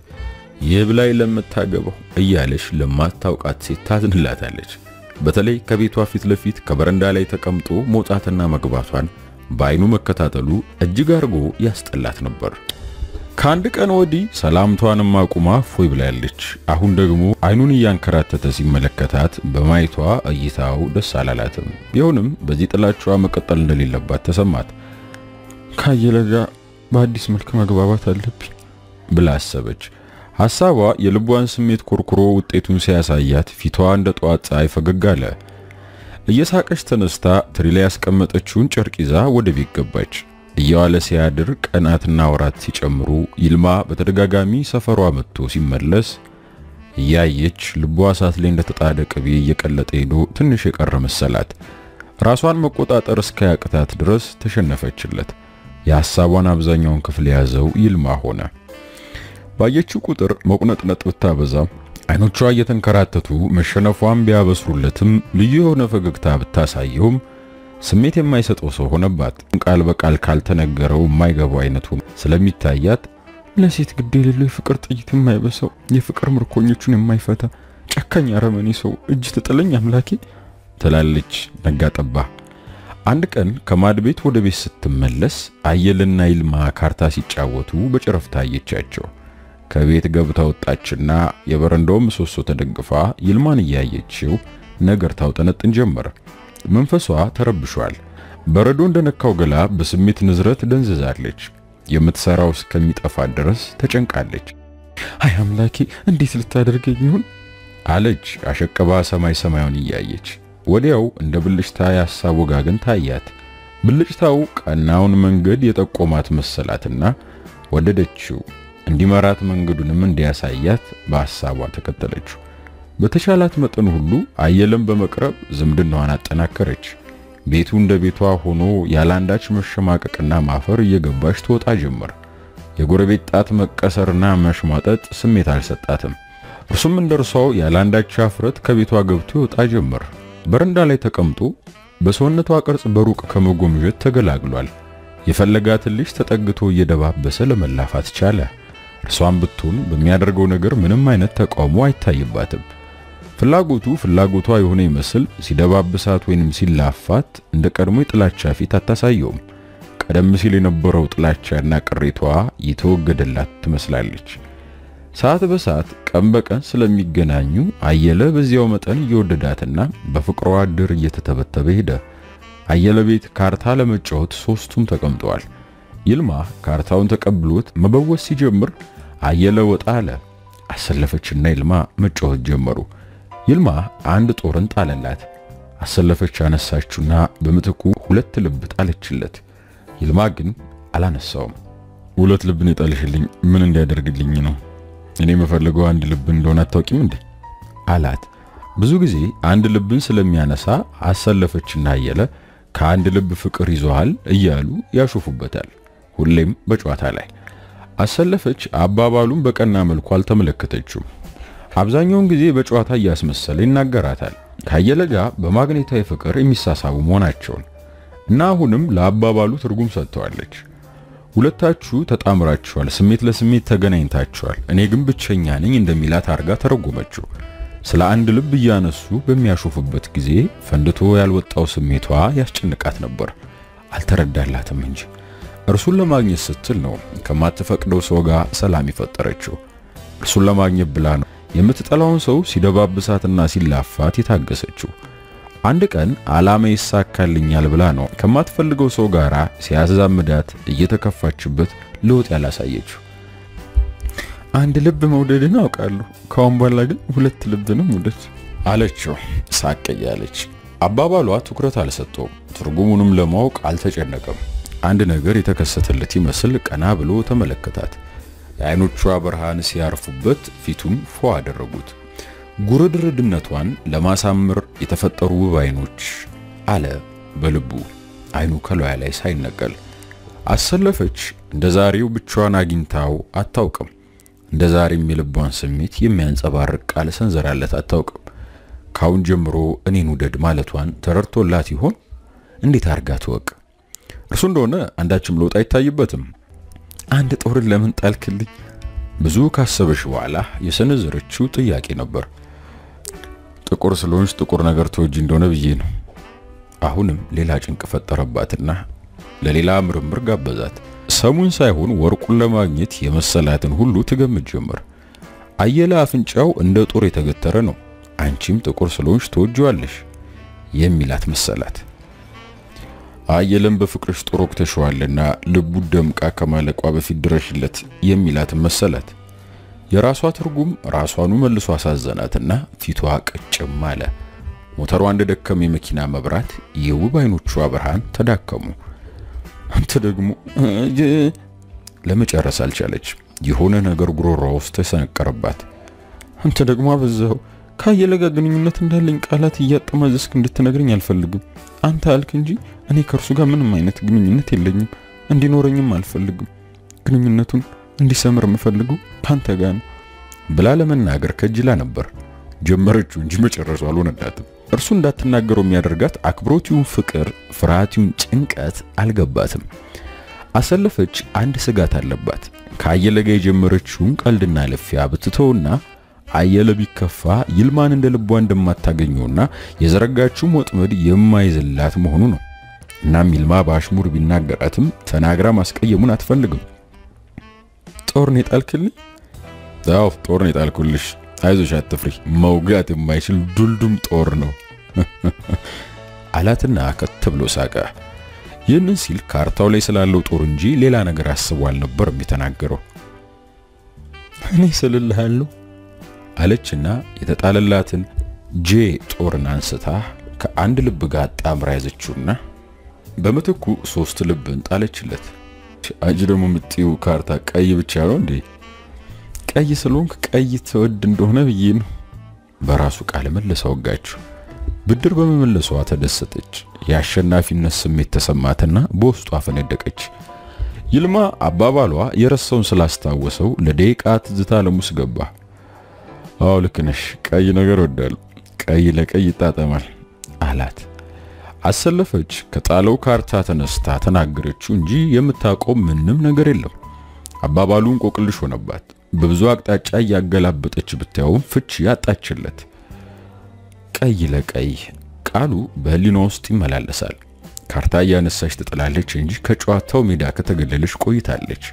የብላይ ለምታገባው እያለች ለማታውቃት ሴት ታዝንላታለች። በተለይ ከቤቷ ፊት ለፊት ከበረንዳ ላይ ተቀምጦ መውጣትና መግባቷን በአይኑ መከታተሉ እጅግ አድርጎ ያስጠላት ነበር። ከአንድ ቀን ወዲህ ሰላምቷንም አቁማ ፎይ ብላለች። አሁን ደግሞ አይኑን እያንከራተተ ሲመለከታት በማየቷ እይታው ደስ አላላትም። ቢሆንም በዚህ ጥላቿ መቀጠል እንደሌለባት ተሰማት። ካየለ ጋር በአዲስ መልክ መግባባት አለብኝ ብላ አሰበች። ሐሳቧ የልቧን ስሜት ኮርኩሮ ውጤቱን ሲያሳያት ፊቷ እንደ ጠዋት ፀሐይ ፈገግ አለ። እየሳቀች ተነስታ ትሪ ላይ ያስቀመጠችውን ጨርቅ ይዛ ወደ ቤት ገባች። እየዋለ ሲያድር ቀናትና ወራት ሲጨምሩ ይልማ በተደጋጋሚ ሰፈሯ መጥቶ ሲመለስ እያየች ልቧ እሳት ላይ እንደተጣደ ቅቤ እየቀለጠ ሄዶ ትንሽ የቀረ መሰላት። ራሷን መቆጣጠር እስከያቅታት ድረስ ተሸነፈችለት። የሐሳቧን አብዛኛውን ክፍል የያዘው ይልማ ሆነ። ባየችው ቁጥር መቁነጥነጥ ብታበዛም አይኖቿ እየተንከራተቱ መሸነፏን ቢያበስሩለትም ልዩ የሆነ ፈገግታ ብታሳየውም ስሜት የማይሰጠው ሰው ሆነባት። ቃል በቃል ካልተነገረው የማይገባው አይነቱ ስለሚታያት ለሴት ግድ የሌለው የፍቅር ጥይት የማይበሰው የፍቅር ምርኮኞቹን የማይፈታ ጨካኝ አረመኔ ሰው እጅ ትጥለኝ አምላኬ ትላለች ነጋ ጠባ። አንድ ቀን ከማድ ቤት ወደ ቤት ስትመለስ አየልና ይልማ ካርታ ሲጫወቱ በጨረፍታ አየቻቸው። ከቤት ገብታ ወጣችና የበረንዳው ምሰሶ ተደግፋ ይልማን እያየችው ነገር ታውጠነጥን ጀመር። መንፈሷ ተረብሿል። በረዶ እንደነካው ገላ በስሜት ንዝረት ደንዝዛለች። የምትሰራው እስከሚጠፋ ድረስ ተጨንቃለች። አይ አምላኬ እንዴት ልታደርገኝ ይሁን አለች አሸቀባ ሰማይ ሰማዩን እያየች። ወዲያው እንደ ብልጭታ የሐሳብ ወጋገን ታያት። ብልጭታው ቀናውን መንገድ የጠቆማት መሰላትና ወደደችው። እንዲመራት መንገዱንም እንዲያሳያት በሐሳቧ ተከተለችው። በተቻላት መጠን ሁሉ አየለም በመቅረብ ዝምድናዋን አጠናከረች። ቤቱ እንደ ቤቷ ሆኖ ያላንዳች መሸማቀቅና ማፈር እየገባች ትወጣ ጀመር። የጎረቤት ጣት መቀሰርና መሽሟጠጥ ስሜት አልሰጣትም። እርሱም እንደርሷው ያላንዳች አፍረት ከቤቷ ገብቶ ይወጣ ጀመር። በረንዳ ላይ ተቀምጦ በሰውነቷ ቅርጽ በሩቅ ከመጎምጀት ተገላግሏል። የፈለጋትን ልጅ ተጠግቶ እየደባበሰ ለመላፋት ቻለ። እርሷን ብትሆን በሚያደርገው ነገር ምንም አይነት ተቃውሞ አይታይባትም። ፍላጎቱ ፍላጎቷ የሆነ ይመስል ሲደባብሳት ወይንም ሲላፋት እንደ ቀድሞ የጥላቻ ፊት አታሳየውም። ቀደም ሲል የነበረው ጥላቻና ቅሬቷ የተወገደላት ትመስላለች። ሰዓት በሰዓት ቀን በቀን ስለሚገናኙ አየለ በዚያው መጠን እየወደዳትና በፍቅሯ ድር እየተተበተበ ሄደ። አየለ ቤት ካርታ ለመጫወት ሶስቱም ተቀምጠዋል። ይልማ ካርታውን ተቀብሎት መበወስ ሲጀምር አየለ ወጣ አለ። አሰለፈችና ይልማ መጫወት ጀመሩ። ይልማ አንድ ጦርን ጣለላት። አሰለፈች አነሳችውና በምትኩ ሁለት ልብ ጣለችለት። ይልማ ግን አላነሳውም። ሁለት ልብን የጣልሽልኝ ምን እንዲያደርግልኝ ነው? እኔ የምፈልገው አንድ ልብ እንደሆነ አታውቂም እንዴ? አላት። ብዙ ጊዜ አንድ ልብን ስለሚያነሳ አሰለፈችና አየለ ከአንድ ልብ ፍቅር ይዞሃል እያሉ ያሾፉበታል። ሁሌም በጨዋታ ላይ አሰለፈች አባባሉን በቀና መልኩ አልተመለከተችውም። አብዛኛውን ጊዜ በጨዋታ እያስመሰለ ይናገራታል። ከአየለ ጋር በማግኔታዊ ፍቅር የሚሳሳቡ መሆናቸውን እና አሁንም ለአባባሉ ትርጉም ሰጥተዋለች። ሁለታችሁ ተጣምራችኋል፣ ስሜት ለስሜት ተገናኝታችኋል፣ እኔ ግን ብቸኛ ነኝ እንደሚላት አርጋ ተረጎመችው። ስለ አንድ ልብ እያነሱ በሚያሾፉበት ጊዜ ፈንድቶ ያልወጣው ስሜቷ ያስጨንቃት ነበር። አልተረዳላትም እንጂ እርሱን ለማግኘት ስትል ነው ከማትፈቅደው ሰው ጋር ሰላም የፈጠረችው። እርሱን ለማግኘት ብላ ነው የምትጠላውን ሰው ሲደባብሳትና ሲላፋት የታገሰችው። አንድ ቀን ዓላማ ይሳካልኛል ብላ ነው ከማትፈልገው ሰው ጋር ሲያዛምዳት እየተከፋችበት ለውጥ ያላሳየችው። አንድ ልብ መውደድን አውቃለሁ፣ ካሁን በኋላ ግን ሁለት ልብንም ውደድ አለችው ሳቅ እያለች። አባባሏ ትኩረት አልሰጠውም፣ ትርጉሙንም ለማወቅ አልተጨነቀም። አንድ ነገር የተከሰተለት ይመስል ቀና ብሎ ተመለከታት። የአይኖቿ ብርሃን ሲያርፉበት ፊቱን ፎ አደረጉት። ጉርድርድነቷን ለማሳመር የተፈጠሩ ውብ አይኖች አለ በልቡ አይኑ ከላዩ ላይ ሳይነቀል። አሰለፈች እንደ ዛሬው ብቻዋን አግኝታው አታውቅም። እንደ ዛሬም የልቧን ስሜት የሚያንጸባርቅ ቃል ሰንዘራለት አታውቅም። ካሁን ጀምሮ እኔን ውደድ ማለቷን ተረድቶላት ይሆን? እንዴት አርጋ ትወቅ? እርሱ እንደሆነ አንዳችም ለውጥ አይታይበትም። አንድ ጦርን ለምን ጣልክልኝ ብዙ ካሰበሽ በኋላ የሰነዘረችው ጥያቄ ነበር። ጥቁር ስለሆንሽ ጥቁር ነገር ተወጂ እንደሆነ ብዬ ነው። አሁንም ሌላ ጭንቅ ፈጠረባትና ለሌላ ምርምር ጋበዛት። ሰሙን ሳይሆን ወርቁን ለማግኘት የመሰላትን ሁሉ ትገምት ጀመር። አየለ አፍንጫው እንደ ጦር የተገተረ ነው። አንቺም ጥቁር ስለሆንሽ ትወጂዋለሽ የሚላት መሰላት። አየለም በፍቅርሽ ጦር ወቅተሽዋልና ልቡ ደምቃ ከማለቋ በፊት ድረሽለት የሚላትን መሰላት። የራሷ ትርጉም ራሷኑ መልሶ አሳዘናትና ፊቷ ቅጭም አለ። ሞተሯ እንደ ደከመ የመኪና መብራት የውብ አይኖቿ ብርሃን ተዳከሙ። አንተ ደግሞ ለመጨረስ አልቻለች። የሆነ ነገር ጉሮሯ ውስጥ ተሰነቀረባት። አንተ ደግሞ አበዛው። ጋር ግንኙነት እንዳለኝ ቃላት እያጠማዘስክ እንድትነግረኝ አልፈልግም። አንተ አልክ እንጂ እኔ ከእርሱ ጋር ምንም አይነት ግንኙነት የለኝም፣ እንዲኖረኝም አልፈልግም። ግንኙነቱን እንዲሰምር የምፈልገው ካንተ ጋር ነው ብላ ለመናገር ከጅላ ነበር። ጀመረችው እንጂ መጨረሻው አልሆነላትም። እርሱ እንዳትናገረው የሚያደርጋት አክብሮቲውን ፍቅር፣ ፍርሃቲውን ጭንቀት አልገባትም። አሰለፈች አንድ ስጋት አለባት። ከአየለ የጀመረችውን ቀልድና ልፊያ ብትተውና አየለ ቢከፋ ይልማን እንደ ልቧ እንደማታገኘውና የዘረጋችውም ወጥመድ የማይዝላት መሆኑ ነው። እናም ይልማ በአሽሙር ቢናገራትም ተናግራ ማስቀየሙን አትፈልግም። ጦርን የጣልክልኝ? አዎ ጦርን የጣልኩልሽ። አይዞሽ አትፍሪ፣ መውጋት የማይችል ዱልዱም ጦር ነው አላትና ከት ብሎ ሳቀ። ይህንን ሲል ካርታው ላይ ስላለው ጦር እንጂ ሌላ ነገር አስቦ አልነበረም የተናገረው። እኔ ስልልሃለሁ አለችና የተጣለላትን ጄ ጦርን አንስታ ከአንድ ልብ ጋር ጣምራ ያዘችውና በምትኩ ሶስት ልብን ጣለችለት። አንቺ ደግሞ የምትይው ካርታ ቀይ ብቻ ነው እንዴ? ቀይ ስለሆንክ ቀይ ትወድ እንደሆነ ብዬ ነው። በራሱ ቃል መለሰ ወጋችሁ። ብድር በመመለሷ ተደሰተች። የአሸናፊነት ስሜት ተሰማትና በውስጧ ፈነደቀች። ይልማ አባባሏ የረሳውን ስላስታወሰው ለደቂቃ ትዝታ ለሙስ ገባ። አዎ ልክ ነሽ፣ ቀይ ነገር ወዳለሁ፣ ቀይ ለቀይ ይጣጠማል አላት። አሰለፈች ከጣለው ካርታ ተነስታ ተናገረችው እንጂ የምታውቀው ምንም ነገር የለም። አባባሉ እንቆቅልሽ ሆነባት። በብዙ አቅጣጫ እያገላበጠች ብታየውም ፍቺ ያጣችለት። ቀይ ለቀይ ቃሉ በህሊኗ ውስጥ ይመላለሳል። ካርታ እያነሳች ትጥላለች እንጂ ከጨዋታው ሜዳ ከተገለለች ቆይታለች።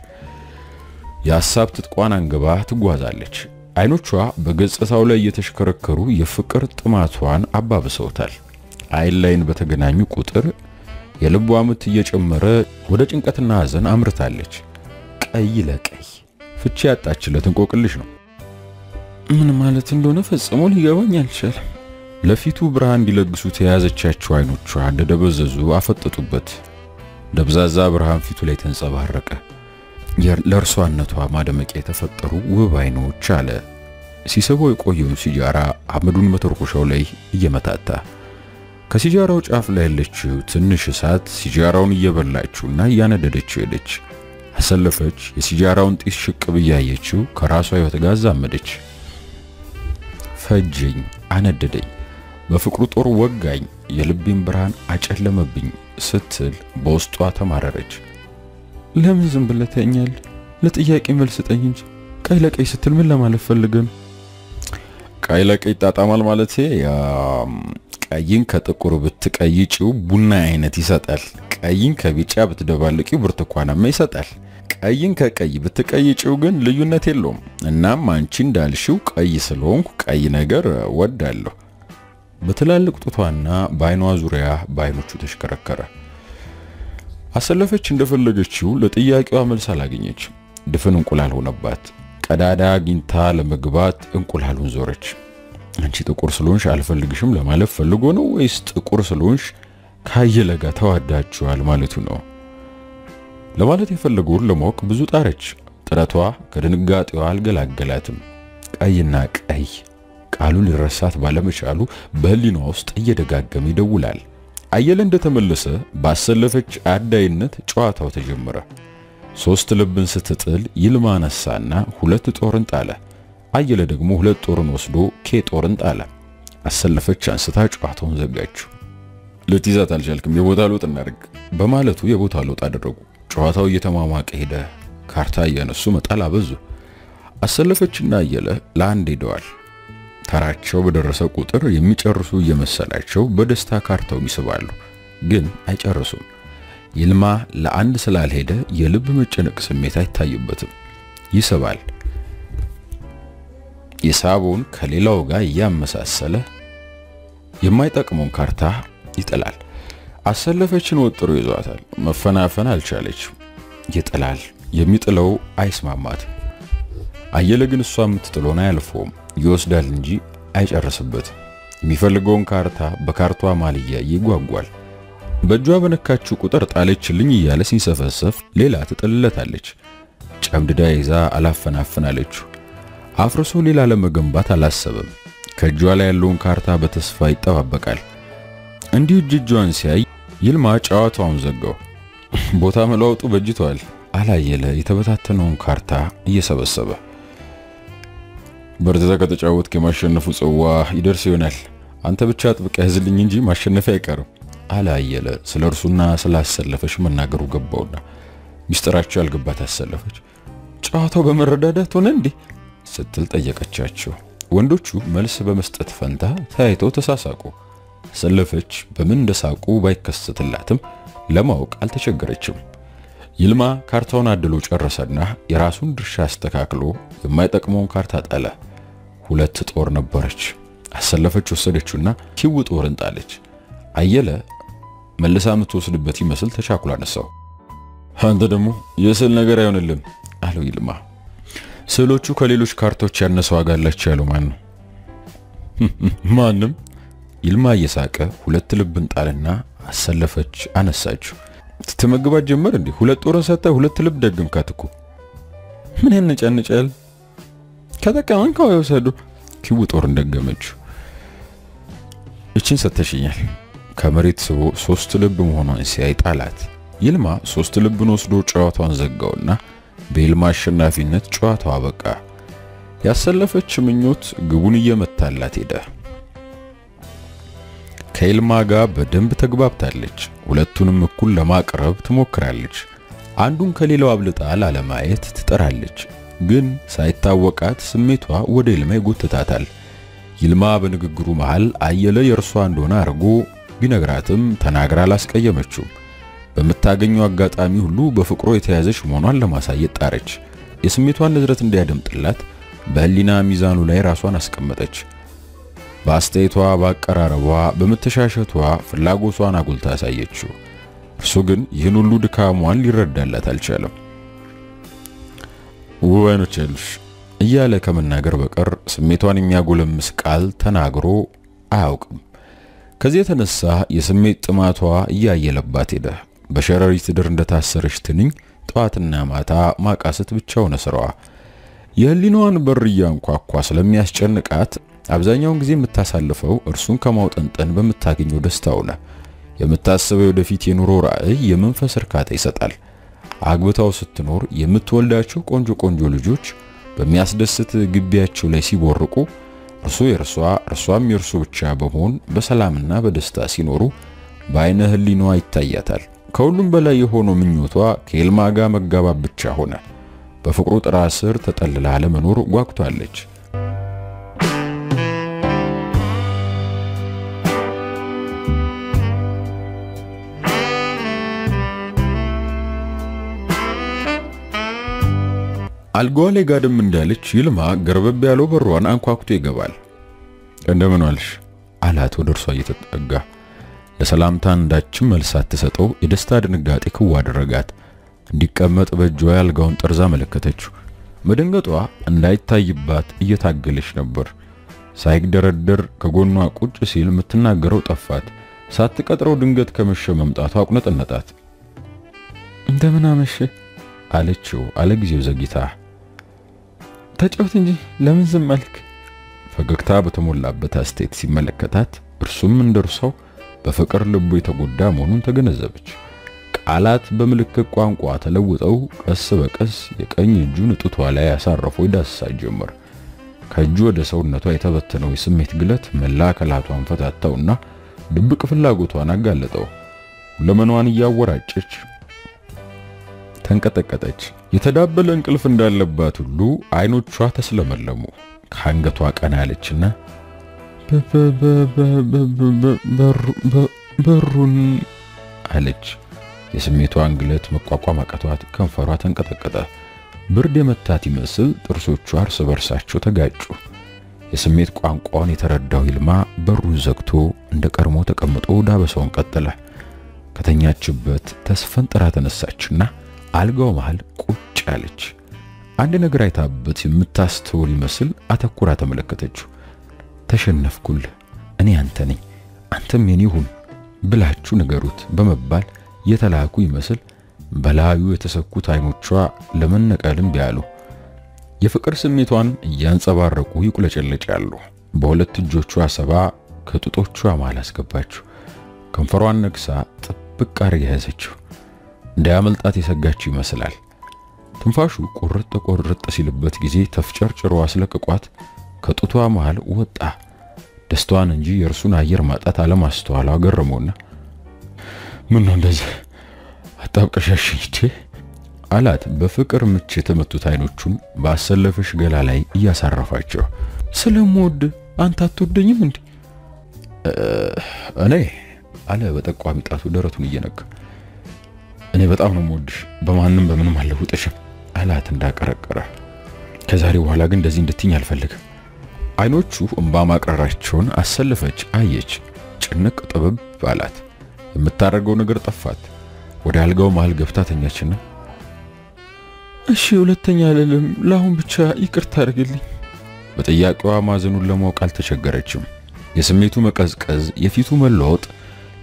የሐሳብ ትጥቋን አንግባ ትጓዛለች። አይኖቿ በገጽታው ላይ እየተሽከረከሩ የፍቅር ጥማቷን አባብሰውታል። አይን ላይን በተገናኙ ቁጥር የልቧ ምት እየጨመረ ወደ ጭንቀትና ሐዘን አምርታለች። ቀይ ለቀይ ፍቺ ያጣችለት እንቆቅልሽ ነው። ምን ማለት እንደሆነ ፈጽሞ ሊገባኝ አልቻለም። ለፊቱ ብርሃን እንዲለግሱት የያዘቻቸው አይኖቿ እንደደበዘዙ አፈጠጡበት። ደብዛዛ ብርሃን ፊቱ ላይ ተንጸባረቀ። ለእርሷነቷ ማደመቂያ የተፈጠሩ ውብ አይኖች አለ። ሲስበው የቆየውን ሲጃራ አመዱን መተርኮሻው ላይ እየመታታ ከሲጃራው ጫፍ ላይ ያለችው ትንሽ እሳት ሲጃራውን እየበላችውና እያነደደችው ሄደች። አሰለፈች የሲጃራውን ጢስ ሽቅብ እያየችው ከራሷ ሕይወት ጋር ዛመደች። ፈጀኝ፣ አነደደኝ፣ በፍቅሩ ጦር ወጋኝ፣ የልቤን ብርሃን አጨለመብኝ ስትል በውስጧ ተማረረች። ለምን ዝም ብለህ ተኛለህ? ለጥያቄ መልስ ስጠኝ እንጂ ቀይ ለቀይ ስትል ምን ለማለት ፈልገህ ነው? ቀይ ለቀይ ይጣጣማል ማለት ቀይን ከጥቁር ብትቀይጪው ቡና አይነት ይሰጣል። ቀይን ከቢጫ ብትደባልቂው ብርቱካናማ ይሰጣል። ቀይን ከቀይ ብትቀይጪው ግን ልዩነት የለውም። እናም አንቺ እንዳልሽው ቀይ ስለሆንኩ ቀይ ነገር ወዳለሁ። በትላልቅ ጡቷና በአይኗ ዙሪያ በአይኖቹ ተሽከረከረ። አሰለፈች እንደፈለገችው ለጥያቄዋ መልስ አላገኘችም። ድፍን እንቁላል ሆነባት። ቀዳዳ አግኝታ ለመግባት እንቁላሉን ዞረች። አንቺ ጥቁር ስለሆንሽ አልፈልግሽም ለማለት ፈልጎ ነው ወይስ ጥቁር ስለሆንሽ ከአየለ ጋር ተዋዳችኋል ማለቱ ነው? ለማለት የፈለገውን ለማወቅ ብዙ ጣረች። ጥረቷ ከድንጋጤዋ አልገላገላትም። ቀይና ቀይ ቃሉ ሊረሳት ባለመቻሉ በህሊኗ ውስጥ እየደጋገመ ይደውላል። አየለ እንደተመለሰ ባሰለፈች አዳይነት ጨዋታው ተጀመረ። ሶስት ልብን ስትጥል ይልማ ነሳና ሁለት ጦርን ጣለ። አየለ ደግሞ ሁለት ጦርን ወስዶ ኬ ጦርን ጣለ። አሰለፈች አንስታ ጨዋታውን ዘጋችው። ልትይዛት አልቻልክም፣ የቦታ ለውጥ እናድርግ በማለቱ የቦታ ለውጥ አደረጉ። ጨዋታው እየተሟሟቀ ሄደ። ካርታ እያነሱ መጣል አበዙ። አሰለፈችና አየለ ለአንድ ሄደዋል። ተራቸው በደረሰ ቁጥር የሚጨርሱ እየመሰላቸው በደስታ ካርታውን ይስባሉ፣ ግን አይጨርሱም። ይልማ ለአንድ ስላልሄደ የልብ መጨነቅ ስሜት አይታይበትም። ይስባል። የሳቡን ከሌላው ጋር እያመሳሰለ የማይጠቅመውን ካርታ ይጥላል። አሰለፈችን ወጥሮ ይዟታል። መፈናፈን አልቻለችም። ይጥላል። የሚጥለው አይስማማትም። አየለ ግን እሷ የምትጥለውን አያልፈውም። ይወስዳል እንጂ አይጨርስበትም። የሚፈልገውን ካርታ በካርቷ ማልያ ይጓጓል። በእጇ በነካችው ቁጥር ጣለችልኝ እያለ ሲንሰፈሰፍ ሌላ ትጥልለታለች። ጨምድዳ ይዛ አላፈናፍን አለችው። አፍርሶ ሌላ ለመገንባት አላሰበም። ከእጇ ላይ ያለውን ካርታ በተስፋ ይጠባበቃል። እንዲሁ እጅ እጇን ሲያይ ይልማ ጨዋታውን ዘጋው። ቦታ መለዋወጡ በጅቷል። አላየለ የተበታተነውን ካርታ እየሰበሰበ በርትተ ከተጫወትክ የማሸነፉ ጽዋ ይደርስ ይሆናል። አንተ ብቻ አጥብቀ ያዝልኝ እንጂ ማሸነፊያ አይቀርም አላየለ ስለ እርሱና ስላሰለፈች መናገሩ ገባውና ሚስጥራቸው ያልገባት አሰለፈች። ጨዋታው በመረዳዳት ሆነ እንዴ ስትል ጠየቀቻቸው። ወንዶቹ መልስ በመስጠት ፈንታ ተያይተው ተሳሳቁ። አሰለፈች በምን እንደሳቁ ባይከሰትላትም ለማወቅ አልተቸገረችም። ይልማ ካርታውን አድሎ ጨረሰና የራሱን ድርሻ አስተካክሎ የማይጠቅመውን ካርታ ጣለ። ሁለት ጦር ነበረች። አሰለፈች ወሰደችውና ኪው ጦርን ጣለች። አየለ መልሳ የምትወስድበት ይመስል ተቻኩላ አነሳው። አንተ ደግሞ የስዕል ነገር አይሆንልም አለው ይልማ። ስዕሎቹ ከሌሎች ካርቶች ያነሰ ዋጋ አላቸው ያለው ማን ነው? ማንም። ይልማ እየሳቀ ሁለት ልብን ጣልና አሰለፈች አነሳችው። ትመግባት ጀመር እንዴ? ሁለት ጦርን ሰጥተህ ሁለት ልብ ደግምካት እኮ ምን ያነጫንጫል? ከጠቀመን ከው ይወሰዱ። ኪው ጦርን ደገመችው። እችን ሰተሽኛል። ከመሬት ስቦ ሶስት ልብ መሆኗን ሲያይ ጣላት። ይልማ ሶስት ልብን ወስዶ ጨዋታውን ዘጋውና በይልማ አሸናፊነት ጨዋታው አበቃ። ያሰለፈች ምኞት ግቡን እየመታላት ሄደ። ከይልማ ጋር በደንብ ተግባብታለች። ሁለቱንም እኩል ለማቅረብ ትሞክራለች። አንዱን ከሌላው አብልጣ ላለማየት ትጠራለች። ግን ሳይታወቃት ስሜቷ ወደ ይልማ ይጎትታታል። ይልማ በንግግሩ መሃል አየለ የእርሷ እንደሆነ አድርጎ ቢነግራትም ተናግራ አላስቀየመችውም። በምታገኘው አጋጣሚ ሁሉ በፍቅሮ የተያዘች መሆኗን ለማሳየት ጣረች። የስሜቷን ንዝረት እንዲያደምጥላት በህሊና ሚዛኑ ላይ ራሷን አስቀመጠች። በአስተያየቷ፣ በአቀራረቧ፣ በመተሻሸቷ ፍላጎቷን አጉልታ አሳየችው። እርሱ ግን ይህን ሁሉ ድካሟን ሊረዳላት አልቻለም። ውብ አይኖች ያሉሽ እያለ ከመናገር በቀር ስሜቷን የሚያጎለምስ ቃል ተናግሮ አያውቅም። ከዚህ የተነሳ የስሜት ጥማቷ እያየለባት ሄደ። በሸረሪት ድር እንደታሰረች ትንኝ ጠዋትና ማታ ማቃሰት ብቻ ሆነ ስራዋ። የህሊናዋን በር እያንኳኳ ስለሚያስጨንቃት አብዛኛውን ጊዜ የምታሳልፈው እርሱን ከማውጠንጠን በምታገኘው ደስታ ሆነ። የምታስበው ወደፊት የኑሮ ራዕይ የመንፈስ እርካታ ይሰጣል። አግብታው ስትኖር የምትወልዳቸው ቆንጆ ቆንጆ ልጆች በሚያስደስት ግቢያቸው ላይ ሲቦርቁ እርሱ የእርሷ እርሷም የእርሱ ብቻ በመሆን በሰላምና በደስታ ሲኖሩ በአይነ ህሊናዋ ይታያታል። ከሁሉም በላይ የሆነው ምኞቷ ከይልማ ጋር መጋባት ብቻ ሆነ። በፍቅሩ ጥራ ስር ተጠልላ ለመኖር ጓጉታለች። አልጋዋ ላይ ጋደም እንዳለች ይልማ ገርበብ ያለው በሯን አንኳኩቶ ይገባል። እንደምን ዋልሽ አላት ወደ እርሷ እየተጠጋ። ለሰላምታ አንዳችም መልስ ሳትሰጠው የደስታ ድንጋጤ ክው አደረጋት። እንዲቀመጥ በእጇ ያልጋውን ጠርዝ አመለከተችው። መደንገጧ እንዳይታይባት እየታገለች ነበር። ሳይግደረደር ከጎኗ ቁጭ ሲል የምትናገረው ጠፋት። ሳትቀጥረው ድንገት ከመሸ መምጣቷ አቁነጠነጣት። እንደምን አመሸ አለችው አለጊዜው ዘግይታ። ተጫወት እንጂ ለምን ዝም አልክ? ፈገግታ በተሞላበት አስተያየት ሲመለከታት እርሱም እንደርሷው በፍቅር ልቡ የተጎዳ መሆኑን ተገነዘበች። ቃላት በምልክት ቋንቋ ተለውጠው ቀስ በቀስ የቀኝ እጁን እጡቷ ላይ አሳርፎ ይዳስሳት ጀመር። ከእጁ ወደ ሰውነቷ የተበተነው የስሜት ግለት መላ አካላቷን ፈታታውና ድብቅ ፍላጎቷን አጋለጠው። ለመኗን እያወራጨች ተንቀጠቀጠች። የተዳበለ እንቅልፍ እንዳለባት ሁሉ አይኖቿ ተስለመለሙ። ከአንገቷ ቀና ያለችና በሩን አለች። የስሜቷን ግለት መቋቋም አቅቷት ከንፈሯ ተንቀጠቀጠ። ብርድ የመታት ይመስል ጥርሶቿ እርስ በርሳቸው ተጋጩ። የስሜት ቋንቋውን የተረዳው ይልማ በሩን ዘግቶ እንደ ቀድሞ ተቀምጦ ዳበሳውን ቀጠለ። ከተኛችበት ተስፈንጥራ ተነሳችና አልጋው መሃል ቁጭ አለች። አንድ ነገር አይታበት የምታስተውል ይመስል አተኩራ ተመለከተችው። ተሸነፍኩልህ፣ እኔ አንተ ነኝ፣ አንተም የኔ ሁን ብላችሁ ንገሩት በመባል የተላኩ ይመስል በላዩ የተሰኩት አይኖቿ ለመነቀልም ቢያሉ የፍቅር ስሜቷን እያንጸባረቁ ይቁለጨለጫሉ። በሁለት እጆቿ ሰባ ከጡጦቿ መሃል አስገባችው። ከንፈሯን ነክሳ ጥብቅ አርጋ ያዘችው። እንዳያመልጣት የሰጋችው ይመስላል። ትንፋሹ ቁርጥ ቁርጥ ሲልበት ጊዜ ተፍጨርጭሮ አስለቅቋት ከጡቷ መሃል ወጣ። ደስታዋን እንጂ የእርሱን አየር ማጣት አለማስተዋሏ ገረመውና ምን ነው እንደዚህ አጣብቀሻሽኝ አላት። በፍቅር ምች የተመቱት አይኖቹን ባሰለፈሽ ገላ ላይ እያሳረፋቸው ስለምወድ አንተ አትወደኝም እንዴ? እኔ አለ በጠቋሚ ጣቱ ደረቱን እየነካ እኔ በጣም ነው የምወድሽ፣ በማንም በምንም አልለውጥሽም አላት እንዳቀረቀረ። ከዛሬ በኋላ ግን እንደዚህ እንድትኝ አልፈልግም። አይኖቹ እንባ ማቅረራቸውን አሰለፈች፣ አየች። ጭንቅ ጥብብ አላት። የምታደርገው ነገር ጠፋት። ወደ አልጋው መሃል ገብታ ተኛችና እሺ ሁለተኛ አልልም፣ ለአሁን ብቻ ይቅርታ አድርግልኝ። በጥያቄዋ ማዘኑን ለማወቅ አልተቸገረችም። የስሜቱ መቀዝቀዝ፣ የፊቱ መለወጥ፣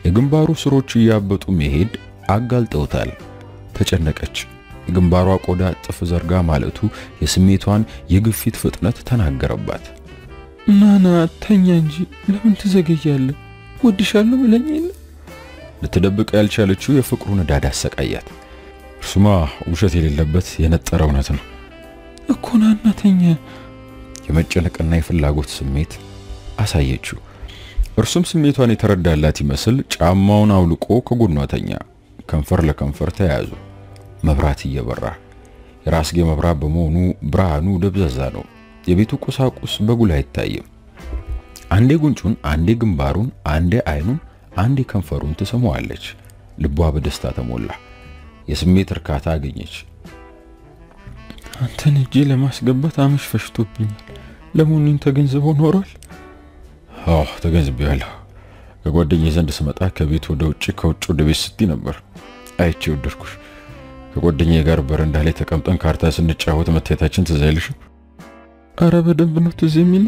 የግንባሩ ስሮች እያበጡ መሄድ አጋልጠውታል። ተጨነቀች። የግንባሯ ቆዳ ጥፍ ዘርጋ ማለቱ የስሜቷን የግፊት ፍጥነት ተናገረባት። ናና ተኛ እንጂ ለምን ትዘገያለህ? ወድሻለሁ ብለኝ የለ ልትደብቅ ያልቻለችው የፍቅሩ ንዳድ አሰቃያት። እርሱማ ውሸት የሌለበት የነጠረ እውነት ነው እኮ ናና ተኛ። የመጨነቅና የፍላጎት ስሜት አሳየችው። እርሱም ስሜቷን የተረዳላት ይመስል ጫማውን አውልቆ ከጎኗ ተኛ። ከንፈር ለከንፈር ተያያዙ። መብራት እየበራ የራስጌ መብራት በመሆኑ ብርሃኑ ደብዛዛ ነው። የቤቱ ቁሳቁስ በጉል አይታይም። አንዴ ጉንጩን፣ አንዴ ግንባሩን፣ አንዴ አይኑን፣ አንዴ ከንፈሩን ትስመዋለች። ልቧ በደስታ ተሞላ። የስሜት እርካታ አገኘች። አንተን እጄ ለማስገባት አመሽ ፈሽቶብኛል። ለመሆኑን ተገንዝበው ኖሯል? አዎ ተገንዝቤያለሁ። ከጓደኛዬ ዘንድ ስመጣ ከቤት ወደ ውጭ ከውጭ ወደ ቤት ስትይ ነበር አይቼ ወደድኩሽ። ከጓደኛዬ ጋር በረንዳ ላይ ተቀምጠን ካርታ ስንጫወት መታየታችን ትዝ አይልሽም? አረ በደንብ ነው ትዝ የሚል።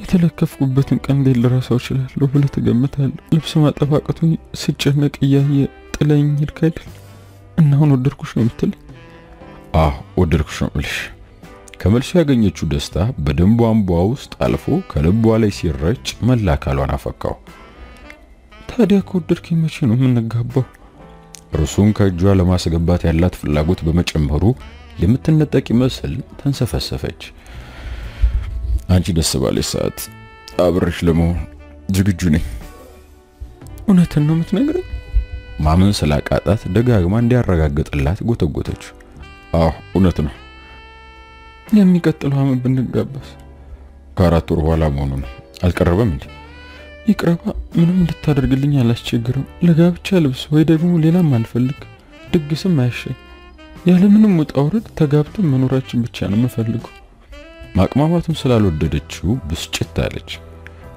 የተለከፍኩበትን ቀን እንዴት ልረሳው እችላለሁ ብለህ ትገምታለህ? ልብስ ማጠብ አቅቶኝ ስጨነቅ እያየ ጥለኝ ሄድክ አይደል? እና አሁን ወደድኩሽ ነው የምትል? አዎ ወደድኩሽ ነው የምልሽ። ከመልሱ ያገኘችው ደስታ በደም ቧንቧ ውስጥ አልፎ ከልቧ ላይ ሲረጭ መላ አካሏን አፈካው። ታዲያ ከወደድከኝ መቼ ነው የምንጋባው? እርሱን ከእጇ ለማስገባት ያላት ፍላጎት በመጨመሩ የምትነጠቅ ይመስል ተንሰፈሰፈች። አንቺ ደስ ባለች ሰዓት አብረሽ ለመሆን ዝግጁ ነኝ። እውነትን ነው የምትነግረኝ? ማመን ስላቃጣት ደጋግማ እንዲያረጋግጥላት ጎተጎተች። አዎ እውነት ነው። የሚቀጥለው ዓመት ብንጋባስ? ከአራት ወር በኋላ መሆኑ ነው። አልቀረበም እንዴ? ይቅረባ። ምንም እንድታደርግልኝ አላስቸግርም። ለጋብቻ ልብስ ወይ ደግሞ ሌላም አልፈልግ። ድግስም አያሻኝ። ያለምንም ውጣ ውረድ ተጋብተን መኖራችን ብቻ ነው የምፈልገው። ማቅማማቱን ስላልወደደችው ብስጭት አለች።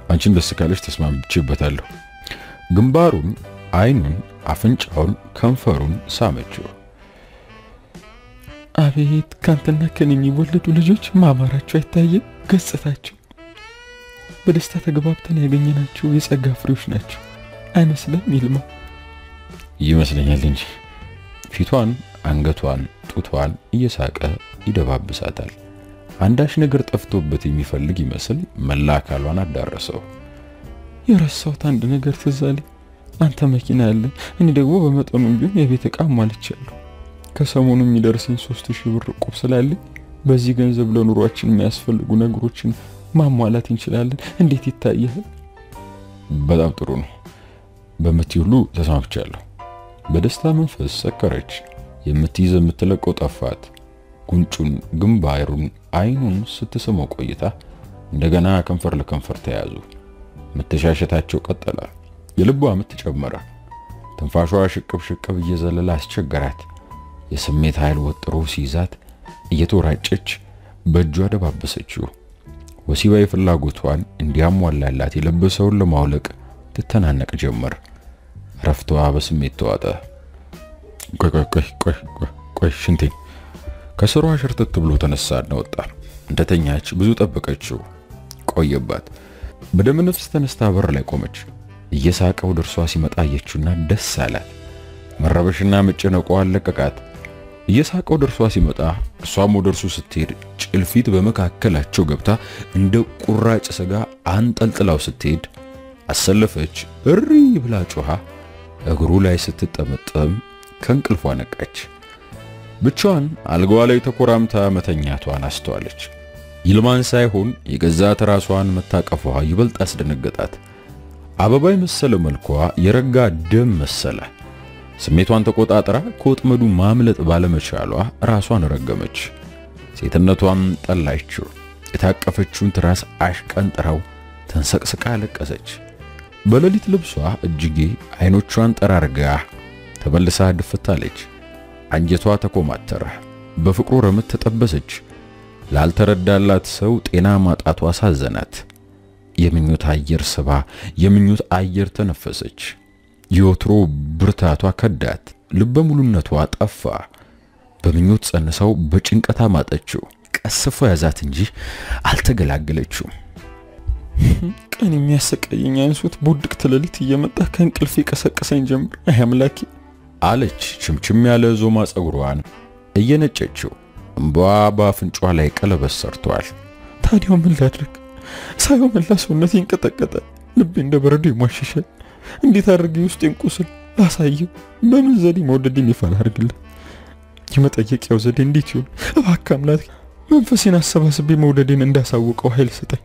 አንቺን ደስ ካለች ተስማምቼበታለሁ። ግንባሩን፣ አይኑን፣ አፍንጫውን፣ ከንፈሩን ሳመችው። አቤት ካንተና ከኔ የሚወለዱ ልጆች ማማራቸው አይታየም። ገጽታቸው በደስታ ተግባብተን ያገኘናቸው የጸጋ ፍሬዎች ናቸው አይመስልም? ይልማ ይመስለኛል እንጂ ፊቷን፣ አንገቷን፣ ጡቷን እየሳቀ ይደባብሳታል። አንዳች ነገር ጠፍቶበት የሚፈልግ ይመስል መላ አካሏን አዳረሰው። የረሳሁት አንድ ነገር ትዝ አለኝ። አንተ መኪና ያለ፣ እኔ ደግሞ በመጠኑም ቢሆን የቤት ዕቃ ሟልቻለሁ። ከሰሞኑ የሚደርሰኝ ሶስት ሺህ ብር ቁብ ስላለኝ በዚህ ገንዘብ ለኑሯችን የሚያስፈልጉ ነገሮችን ማሟላት እንችላለን። እንዴት ይታያል? በጣም ጥሩ ነው። በምትይ ሁሉ ተስማምቻለሁ። በደስታ መንፈስ ሰከረች። የምትይዝ የምትለቀው ጠፋት። ጉንጩን፣ ግንባሩን፣ አይኑን ስትስመው ቆይታ እንደገና ከንፈር ለከንፈር ተያዙ። መተሻሸታቸው ቀጠለ። የልቧ ምት ጨመረ። ትንፋሿ ሽቅብ ሽቅብ እየዘለለ አስቸገራት። የስሜት ኃይል ወጥሮ ሲይዛት እየተወራጨች በእጇ ደባበሰችው። ወሲባዊ ፍላጎቷን እንዲያሟላላት የለበሰውን ለማውለቅ ትተናነቅ ጀመር። ረፍቷ በስሜት ተዋጠ። ቆይ ቆይ ቆይ ቆይ ሽንቴ ከስሯ ሸርተት ብሎ ተነሳና ወጣ። እንደተኛች ብዙ ጠበቀችው። ቆየባት። በደም ነፍስ ተነስታ በር ላይ ቆመች። እየሳቀ ወደ እርሷ ሲመጣ አየችውና ደስ አላት። መረበሽና መጨነቋ አለቀቃት። እየሳቀ ወደ እርሷ ሲመጣ እርሷም ወደ እርሱ ስትሄድ ጭልፊት በመካከላቸው ገብታ እንደ ቁራጭ ስጋ አንጠልጥላው ስትሄድ አሰለፈች። እሪ ብላ ጮኻ እግሩ ላይ ስትጠመጠም ከእንቅልፏ ነቃች። ብቻዋን አልጋዋ ላይ ተኮራምታ መተኛቷን አስተዋለች። ይልማን ሳይሆን የገዛ ራሷን መታቀፏ ይበልጥ አስደነገጣት። አበባ የመሰለ መልኳ የረጋ ደም መሰለ። ስሜቷን ተቆጣጥራ ከወጥመዱ ማምለጥ ባለመቻሏ ራሷን ረገመች። ሴትነቷን ጠላችው። የታቀፈችውን ትራስ አሽቀንጥራው ተንሰቅስቃ አለቀሰች። በሌሊት ልብሷ እጅጌ አይኖቿን ጠራርጋ ተመልሳ ድፍታለች። አንጀቷ ተኮማተረ። በፍቅሩ ረመት ተጠበሰች። ላልተረዳላት ሰው ጤና ማጣቷ አሳዘናት። የምኞት አየር ስባ የምኞት አየር ተነፈሰች። የወትሮ ብርታቷ ከዳት። ልበ ሙሉነቷ ጠፋ። በምኞት ጸንሰው በጭንቀት አማጠችው። ቀስፎ ያዛት እንጂ አልተገላገለችውም። ቀን የሚያሰቃየኝ አንሶት በውድቅት ሌሊት እየመጣ ከእንቅልፌ ቀሰቀሰኝ ጀምር። አይ አምላኬ አለች ችምችም ያለ ዞማ ጸጉሯን እየነጨችው። እምባዋ በአፍንጯ ላይ ቀለበት ሰርቷል። ታዲያው ምን ላድርግ? ሳየው መላ ሰውነቴ ይንቀጠቀጠ፣ ልቤ እንደ በረዶ ይሟሽሻል። እንዴት አድርጌ ውስጤን ቁስል ላሳየው? በምን ዘዴ መውደድን ይፋ ላድርግልህ? የመጠየቂያው ዘዴ እንዴት ይሆን? እባክህ አምላክ መንፈሴን አሰባስቤ መውደዴን እንዳሳውቀው ኃይል ስጠኝ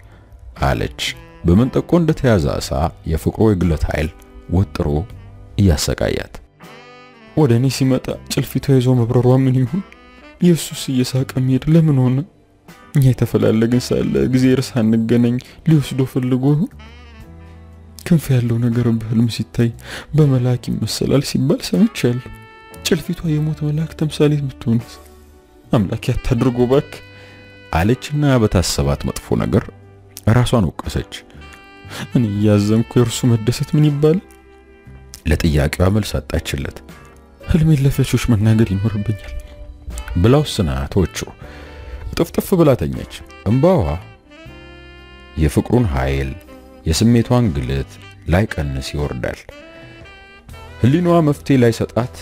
አለች። በመንጠቆ እንደተያዘ አሳ የፍቅሮ የግለት ኃይል ወጥሮ እያሰቃያት ወደ እኔ ሲመጣ ጭልፊቷ ይዞ መብረሯ ምን ይሁን? ኢየሱስ እየሳቀ መሄድ ለምን ሆነ? እኛ የተፈላለግን ሳለ እግዚአብሔር ሳንገናኝ ሊወስዶ ፈልጎ ይሆን? ክንፍ ያለው ነገር በህልም ሲታይ በመልአክ ይመሰላል ሲባል ሰምቻለሁ። ጭልፊቷ የሞት መልአክ ተምሳሌት ብትሆንስ? አምላክ ያታድርጎ ባክ አለችና በታሰባት መጥፎ ነገር ራሷን ወቀሰች። እኔ እያዘንኩ የእርሱ መደሰት ምን ይባላል? ለጥያቄዋ መልስ አጣችለት። ህልሜን ለፈቾች መናገር ይኖርብኛል ብላ ወስና ተወችው። ጥፍጥፍ ብላ ተኛች። እምባዋ የፍቅሩን ኃይል የስሜቷን ግለት ላይ ቀንስ ይወርዳል። ህሊናዋ መፍትሄ ላይ ሰጣት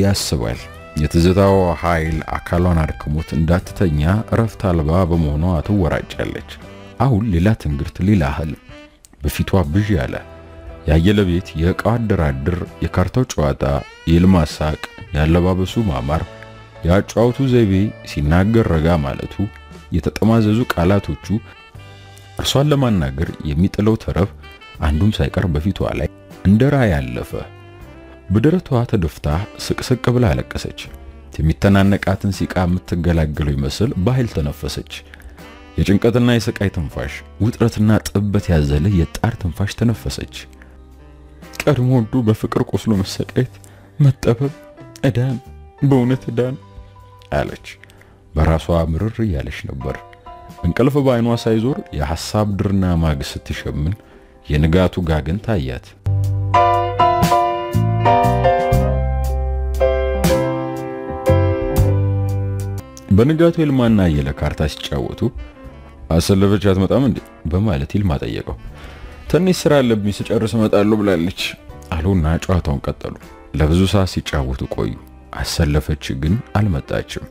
ያስባል። የትዝታው ኃይል አካሏን አድክሞት እንዳትተኛ እረፍት አልባ በመሆኗ ትወራጫለች። አሁን ሌላ ትንግርት፣ ሌላ ህልም በፊቷ ብዥ ያለ ያየለ ቤት የዕቃው አደራድር፣ የካርታው ጨዋታ፣ የልማት ሳቅ፣ ያለባበሱ ማማር፣ የአጫዋቱ ዘይቤ፣ ሲናገር ረጋ ማለቱ፣ የተጠማዘዙ ቃላቶቹ፣ እርሷን ለማናገር የሚጥለው ተረብ አንዱም ሳይቀር በፊቷ ላይ እንደ ራእይ ያለፈ። በደረቷ ተደፍታ ስቅስቅ ብላ አለቀሰች። የሚተናነቃትን ሲቃ የምትገላገለው ይመስል በኃይል ተነፈሰች። የጭንቀትና የስቃይ ትንፋሽ፣ ውጥረትና ጥበት ያዘለ የጣር ትንፋሽ ተነፈሰች። ቀድሞ ወዱ በፍቅር ቆስሎ መሰቃየት፣ መጠበብ ዕዳን በእውነት ዕዳን አለች። በራሷ ምርር እያለች ነበር። እንቅልፍ በዓይኗ ሳይዞር የሐሳብ ድርና ማግ ስትሸምን የንጋቱ ጋገን ታያት። በንጋቱ ይልማና አየለ ካርታ ሲጫወቱ አሰለፈች አትመጣም እንዴ በማለት ይልማ ጠየቀው። ትንሽ ስራ አለብኝ ስጨርስ እመጣለሁ ብላለች አሉና ጨዋታውን ቀጠሉ። ለብዙ ሰዓት ሲጫወቱ ቆዩ። አሰለፈች ግን አልመጣችም።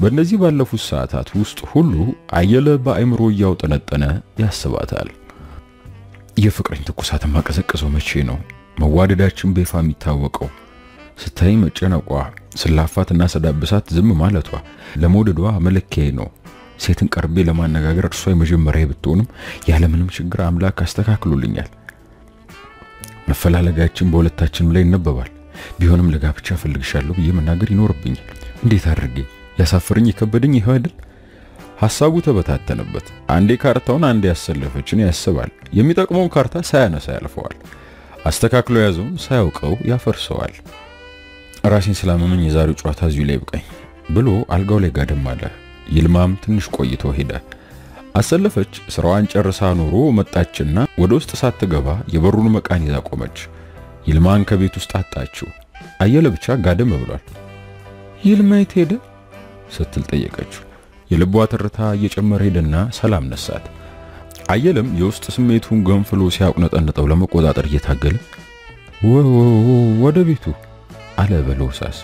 በእነዚህ ባለፉት ሰዓታት ውስጥ ሁሉ አየለ በአእምሮ እያውጠነጠነ ያስባታል። የፍቅረኝ ትኩሳት ማቀዘቀዘው መቼ ነው? መዋደዳችን በይፋ የሚታወቀው ስታይ መጨነቋ፣ ስላፋትና ሰዳብሳት ዝም ማለቷ ለመውደዷ መለኪያዬ ነው። ሴትን ቀርቤ ለማነጋገር እርሷ የመጀመሪያ ብትሆንም ያለምንም ችግር አምላክ አስተካክሎልኛል። መፈላለጋችን በሁለታችንም ላይ ይነበባል። ቢሆንም ለጋብቻ እፈልግሻለሁ ብዬ መናገር ይኖርብኛል። እንዴት አድርጌ ያሳፍርኝ የከበደኝ ይኸው አይደል? ሐሳቡ ተበታተነበት። አንዴ ካርታውን አንዴ ያሰለፈችን ያስባል። የሚጠቅመውን ካርታ ሳያነሳ ያልፈዋል። አስተካክሎ ያዘውን ሳያውቀው ያፈርሰዋል። ራሴን ስላመመኝ የዛሬው ጨዋታ እዚሁ ላይ ብቃኝ ብሎ አልጋው ላይ ጋደም አለ። ይልማም ትንሽ ቆይቶ ሄደ። አሰለፈች ስራዋን ጨርሳ ኖሮ መጣችና ወደ ውስጥ ሳትገባ የበሩን መቃን ይዛ ቆመች። ይልማን ከቤት ውስጥ አጣችው። አየለ ብቻ ጋደም ብሏል። ይልማ የት ሄደ ስትል ጠየቀችው። የልቧ ትርታ እየጨመረ ሄደና ሰላም ነሳት። አየለም የውስጥ ስሜቱን ገንፍሎ ሲያቁነጠንጠው ለመቆጣጠር እየታገለ ወደ ቤቱ አለ በለውሳስ።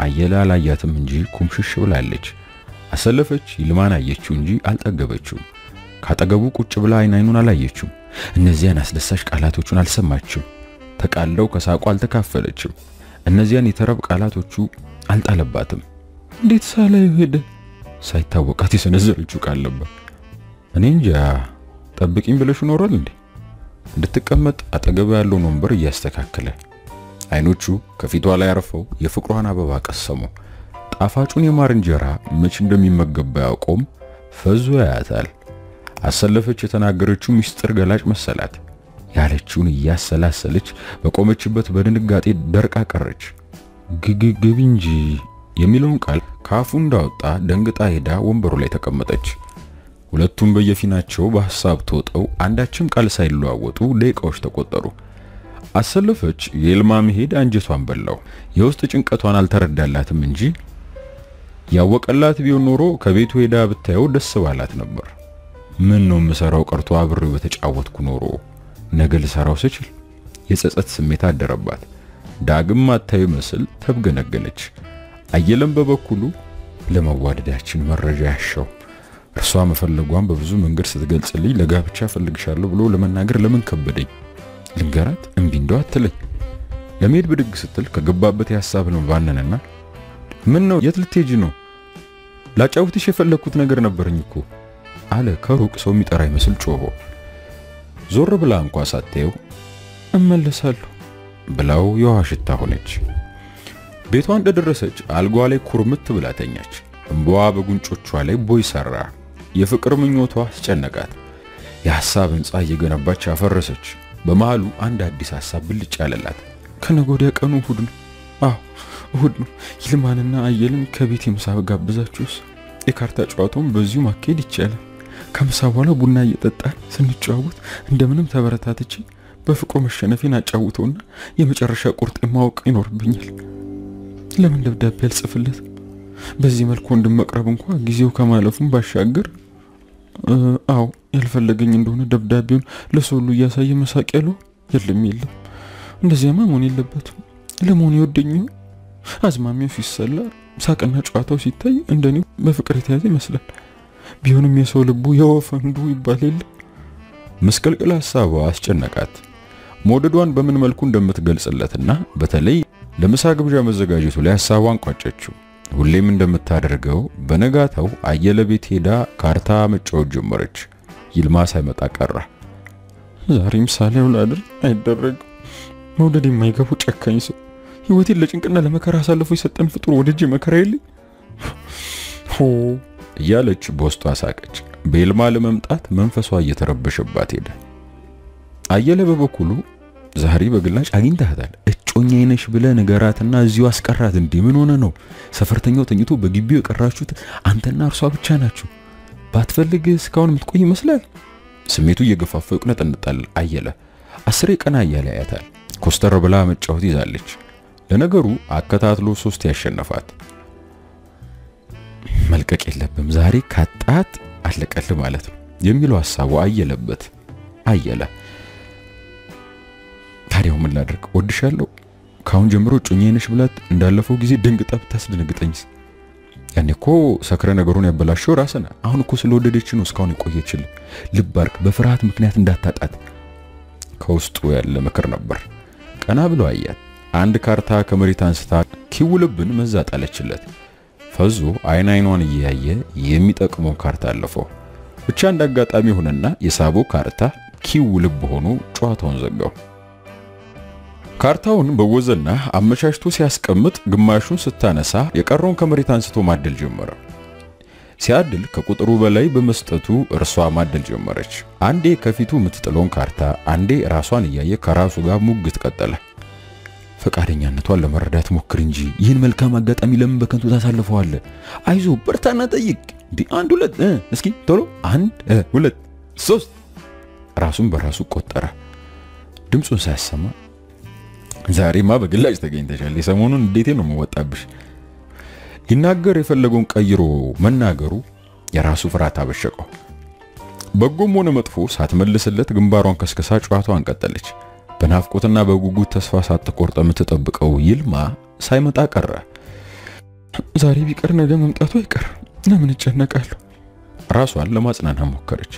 አየለ አላያትም እንጂ ኩምሽሽ ብላለች። አሰለፈች ይልማን አየችው እንጂ አልጠገበችውም። ካጠገቡ ቁጭ ብላ አይን አይኑን አላየችውም። እነዚያን አስደሳች ቃላቶቹን አልሰማችም። ተቃለው ከሳቋ አልተካፈለችም። እነዚያን የተረብ ቃላቶቹ አልጣለባትም። እንዴት ሳላዩ ሄደ? ሳይታወቃት የሰነዘረችው ቃል ነበር። እኔ እንጃ ጠብቂኝ ብለሽ ኖሯል እንዴ? እንድትቀመጥ አጠገቡ ያለውን ወንበር እያስተካከለ አይኖቹ ከፊቷ ላይ አርፈው የፍቅሯን አበባ ቀሰሙ። ጣፋጩን የማር እንጀራ መች እንደሚመገብ ባያውቀውም ፈዞ ያያታል። አሰለፈች የተናገረችው ምስጢር ገላጭ መሰላት። ያለችውን እያሰላሰለች በቆመችበት በድንጋጤ ደርቃ ቀረች። ግግግብ እንጂ የሚለውን ቃል ካፉ እንዳወጣ ደንግጣ ሄዳ ወንበሩ ላይ ተቀመጠች። ሁለቱም በየፊናቸው በሐሳብ ተውጠው አንዳችም ቃል ሳይለዋወጡ ደቂቃዎች ተቆጠሩ። አሰለፈች የልማ መሄድ አንጀቷን በላው። የውስጥ ጭንቀቷን አልተረዳላትም እንጂ ያወቀላት ቢሆን ኖሮ ከቤቱ ሄዳ ብታየው ደስ ባላት ነበር። ምን ነው የምሰራው ቀርቶ አብሬው በተጫወትኩ ኖሮ ነገ ልሰራው ስችል የጸጸት ስሜት አደረባት። ዳግም ማታዩ መስል ተብገነገነች። አየለም በበኩሉ ለመዋደዳችን መረጃ ያሻው እርሷ መፈለጓን በብዙ መንገድ ስትገልጽልኝ ለጋብቻ ፈልግሻለሁ ብሎ ለመናገር ለምን ከበደኝ? ልንገራት እምቢ እንደው አትለኝ። ለመሄድ ብድግ ስትል ከገባበት የሐሳብ ነው ባነነና ምን ነው የት ልትሄጂ ነው? ላጫውትሽ የፈለግኩት ነገር ነበረኝ እኮ አለ ከሩቅ ሰው የሚጠራ ይመስል ጮሆ። ዞር ብላ እንኳ ሳታየው እመለሳለሁ ብላው የውሃ ሽታ ሆነች። ቤቷ እንደደረሰች አልጓ ላይ ኩርምት ብላ ተኛች። እንባዋ በጉንጮቿ ላይ ቦይ ሰራ። የፍቅር ምኞቷ አስጨነቃት። የሐሳብ ሕንፃ እየገነባች አፈረሰች። በመሃሉ አንድ አዲስ ሐሳብ ብልጭ ያለላት ከነገ ወዲያ ቀኑ እሁድ ነው። አዎ እሁድ ነው። ይልማንና አየልን ከቤት የምሳ ጋብዛችሁስ የካርታ ጨዋታውን በዚሁ ማካሄድ ይቻላል። ከምሳ በኋላ ቡና እየጠጣን ስንጨዋወት እንደምንም ተበረታትቼ በፍቅሩ መሸነፌን አጫውተውና የመጨረሻ ቁርጥ ማወቅ ይኖርብኛል። ለምን ደብዳቤ አልጽፍለት? በዚህ መልኩ ወንድም መቅረብ እንኳ ጊዜው ከማለፉም ባሻገር አዎ ያልፈለገኝ እንደሆነ ደብዳቤውን ለሰው ሁሉ እያሳየ መሳቅ ያለው የለም የለም፣ እንደዚያማ መሆን የለበትም። ለመሆኑ ይሆን? አዝማሚያው ሲሰላ ሳቅና ጨዋታው ሲታይ እንደኔው በፍቅር የተያዘ ይመስላል። ቢሆንም የሰው ልቡ የወፍ አንዱ ይባል የለ። ምስቅልቅል ሐሳቧ አስጨነቃት። መውደዷን በምን መልኩ እንደምትገልጽለትና በተለይ ለምሳ ግብዣ መዘጋጀቱ ላይ ሐሳቧን ቋጨችው። ሁሌም እንደምታደርገው በነጋታው አየለ ቤት ሄዳ ካርታ መጫወት ጀመረች። ይልማ ሳይመጣ ቀረ። ዛሬም ሳላየው ላድር አይደረግም። መውደድ የማይገቡ ጨካኝ ሰው ህይወቴን ለጭንቅና ለመከራ አሳልፎ የሰጠን ፍጡር ወደጄ መከራ የለኝ ሆ እያለች በውስጧ ሳቀች። በይልማ ለመምጣት መንፈሷ እየተረበሸባት ሄደ። አየለ በበኩሉ ዛሬ በግላጭ አግኝታታል። እጮኛዬ ነሽ ብለህ ንገራትና እዚሁ አስቀራት። እንዴ ምን ሆነ ነው? ሰፈርተኛው ተኝቶ በግቢው የቀራችሁት አንተና እርሷ ብቻ ናችሁ። ባትፈልግ እስካሁን የምትቆይ ይመስላል። ስሜቱ እየገፋፋው ይቁነጠንጣል። አየለ አስሬ ቀና እያለ ያያታል። ኮስተር ብላ መጫወት ይዛለች። ለነገሩ አከታትሎ ሶስት ያሸነፋት። መልቀቅ የለብም ዛሬ ካጣት አለቀል ማለት ነው የሚለው ሐሳቡ አየለበት። አየለ ታዲያው ምን ላድርግ? ወድሻለሁ ካሁን ጀምሮ እጮኛዬ ነሽ ብላት እንዳለፈው ጊዜ ደንግጣ ብታስደነግጠኝስ? ያኔ እኮ ሰክረ ነገሩን ያበላሸው ራስና አሁን እኮ ስለወደደች ነው እስካሁን የቆየችል። ልብ አድርግ፣ በፍርሃት ምክንያት እንዳታጣት ከውስጡ ያለ ምክር ነበር። ቀና ብሎ አያት። አንድ ካርታ ከመሬት አንስታ ኪው ልብን መዛ ጣለችለት። ፈዞ አይን አይኗን እያየ የሚጠቅመው ካርታ አለፈው። ብቻ አጋጣሚ ሆነና የሳቦ ካርታ ኪው ልብ ሆኖ ጨዋታውን ዘጋው። ካርታውን በወዘና አመቻችቶ ሲያስቀምጥ ግማሹን ስታነሳ የቀረውን ከመሬት አንስቶ ማደል ጀመረ። ሲያድል ከቁጥሩ በላይ በመስጠቱ እርሷ ማደል ጀመረች። አንዴ ከፊቱ የምትጥለውን ካርታ፣ አንዴ ራሷን እያየ ከራሱ ጋር ሙግት ቀጠለ። ፈቃደኛነቷን ለመረዳት ሞክር እንጂ ይህን መልካም አጋጣሚ ለምን በከንቱ ታሳልፈዋለህ? አይዞ በርታና ጠይቅ። አንድ ሁለት እስኪ ቶሎ አንድ ሁለት ሶስት። ራሱን በራሱ ቆጠረ። ድምፁን ሳያሰማ ዛሬማ በግላጭ ተገኝተሻል፣ የሰሞኑን እንዴቴ ነው የምወጣብሽ። ሊናገር የፈለገውን ቀይሮ መናገሩ የራሱ ፍርሃት አበሸቀው። በጎም ሆነ መጥፎ ሳትመልስለት ግንባሯን ከስከሳ ጨዋታዋን ቀጠለች። በናፍቆትና በጉጉት ተስፋ ሳትቆርጥ የምትጠብቀው ይልማ ሳይመጣ ቀረ። ዛሬ ቢቀር ነገ መምጣቱ አይቀር፣ ለምን እጨነቃለሁ? ራሷን ለማጽናናት ሞከረች።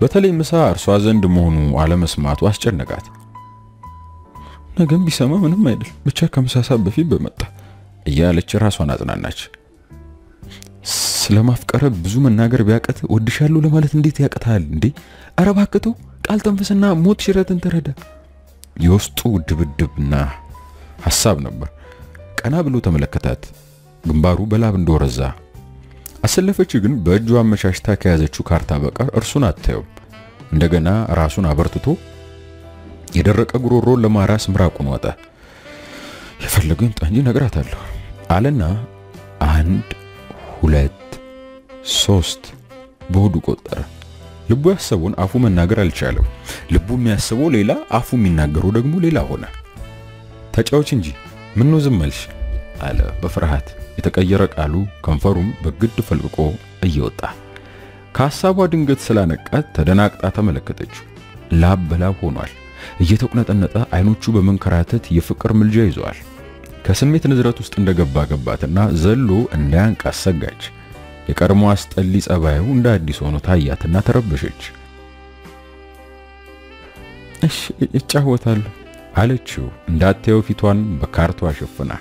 በተለይ ምሳ እርሷ ዘንድ መሆኑ አለመስማቱ አስጨነቃት። ነገም ቢሰማ ምንም አይደል፣ ብቻ ከምሳ በፊት በመጣ እያለች ራሷን አጽናናች። ስለማፍቀረ ብዙ መናገር ቢያቀት ወድሻለሁ ለማለት እንዴት ያቅታል እንዴ? ኧረ እባክህ ተው፣ ቃል ተንፈስና ሞት ሽረትን ተረዳ። የውስጡ ድብድብና ሐሳብ ነበር። ቀና ብሎ ተመለከታት። ግንባሩ በላብ እንደወረዛ አሰለፈች። ግን በእጇ አመቻችታ ከያዘችው ካርታ በቀር እርሱን አታየውም። እንደገና ራሱን አበርትቶ የደረቀ ጉሮሮን ለማራስ ምራቁን ዋጠ። የፈለገው ይምጣ እንጂ እነግራታለሁ አለና አንድ ሁለት ሶስት በሆዱ ቆጠረ። ልቡ ያሰበውን አፉ መናገር አልቻለም። ልቡ የሚያስበው ሌላ፣ አፉ የሚናገረው ደግሞ ሌላ ሆነ። ተጫዎች እንጂ ምን ነው ዝም አልሽ? አለ በፍርሃት የተቀየረ ቃሉ ከንፈሩም በግድ ፈልቅቆ እየወጣ ከሐሳቧ ድንገት ስላነቃት ተደናቅጣ ተመለከተችው። ላብ በላብ ሆኗል። እየተቁነጠነጠ አይኖቹ በመንከራተት የፍቅር ምልጃ ይዘዋል። ከስሜት ንዝረት ውስጥ እንደገባ ገባትና ዘሎ እንዳያንቃት ሰጋች። የቀድሞ አስጠሊ ጸባዩ እንደ አዲስ ሆኖ ታያትና ተረበሸች። እሺ እጫወታለሁ አለችው እንዳታየው ፊቷን በካርቷ ሸፍና።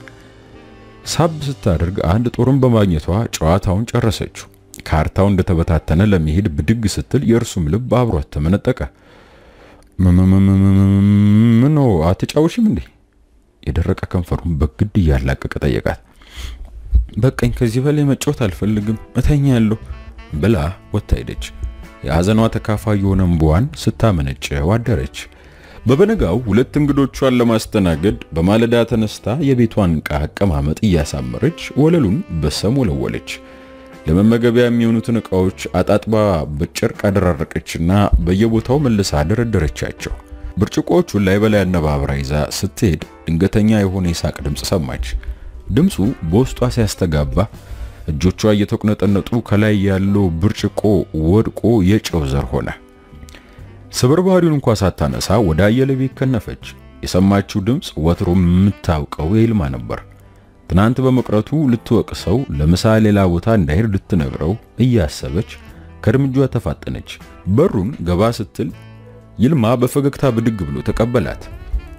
ሳብ ስታደርግ አንድ ጦርን በማግኘቷ ጨዋታውን ጨረሰችው። ካርታው እንደተበታተነ ለመሄድ ብድግ ስትል የእርሱም ልብ አብሯት ተመነጠቀ። ምን ነው አትጫወሽም እንዴ? የደረቀ ከንፈሩን በግድ እያላቀቀ ጠየቃት። በቀኝ ከዚህ በላይ መጫወት አልፈልግም እተኛለሁ ብላ ወጥታ ሄደች። የሐዘኗ ተካፋይ የሆነ እምባዋን ስታመነጭ ዋደረች። በበነጋው ሁለት እንግዶቿን ለማስተናገድ በማለዳ ተነስታ የቤቷን ዕቃ አቀማመጥ እያሳመረች ወለሉን በሰም ወለወለች። ለመመገቢያ የሚሆኑትን ዕቃዎች አጣጥባ በጨርቅ አደራረቀችና በየቦታው መልሳ ደረደረቻቸው። ብርጭቆዎቹን ላይ በላይ አነባብራ ይዛ ስትሄድ ድንገተኛ የሆነ የሳቅ ድምፅ ሰማች። ድምፁ በውስጧ ሲያስተጋባ እጆቿ እየተቁነጠነጡ ከላይ ያለው ብርጭቆ ወድቆ የጨው ዘር ሆነ። ስብርባሪውን እንኳ ሳታነሳ ወደ አየለ ቤት ከነፈች። የሰማችው ድምፅ ወትሮ የምታውቀው የይልማ ነበር። ትናንት በመቅረቱ ልትወቅሰው፣ ለምሳ ሌላ ቦታ እንዳይሄድ ልትነግረው እያሰበች ከእርምጇ ተፋጠነች። በሩን ገባ ስትል ይልማ በፈገግታ ብድግ ብሎ ተቀበላት።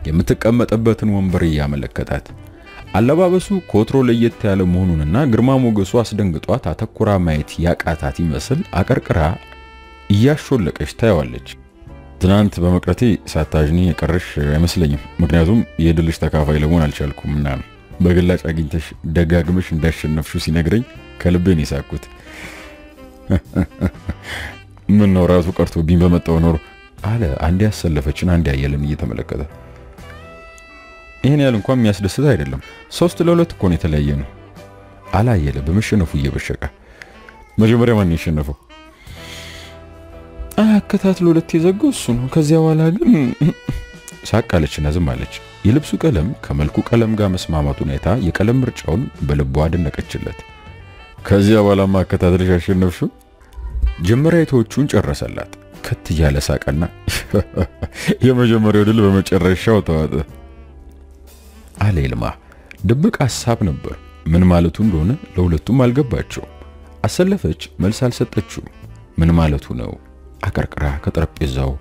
የምትቀመጥበትን ወንበር እያመለከታት አለባበሱ ከወትሮ ለየት ያለ መሆኑንና ግርማ ሞገሱ አስደንግጧት አተኩራ ማየት ያቃታት ይመስል አቀርቅራ እያሾለቀች ታየዋለች። ትናንት በመቅረቴ ሳታዥኒ የቀረሽ አይመስለኝም። ምክንያቱም የድልሽ ተካፋይ ለመሆን አልቻልኩም እና ነው። በግላጭ አግኝተሽ ደጋግመሽ እንዳሸነፍሽው ሲነግረኝ ከልቤን የሳኩት። ምን ነው ራሱ ቀርቶብኝ በመጣው ኖሮ አለ አንዴ ያሰለፈችን አንዴ አየለን እየተመለከተ ይህን ያህል እንኳን የሚያስደስት አይደለም። ሶስት ለሁለት እኮ ነው የተለያየ ነው አላየለ በመሸነፉ እየበሸቀ መጀመሪያ ማን የሸነፈው? አከታትሎ ሁለት የዘጋው እሱ ነው። ከዚያ በኋላ ግን ሳቅ አለችና ዝም አለች። የልብሱ ቀለም ከመልኩ ቀለም ጋር መስማማቱን አይታ የቀለም ምርጫውን በልቧ አደነቀችለት። ከዚያ በኋላማ አከታትለሽ አሸነፍሽው? ጀመሪያቶቹን ጨረሰላት። ከት እያለ ሳቀና የመጀመሪያው ድል በመጨረሻው ተዋጠ አለ ይልማ። ድብቅ ሐሳብ ነበር። ምን ማለቱ እንደሆነ ለሁለቱም አልገባቸውም። አሰለፈች መልስ አልሰጠችውም። ምን ማለቱ ነው? አቀርቅራ ከጠረጴዛው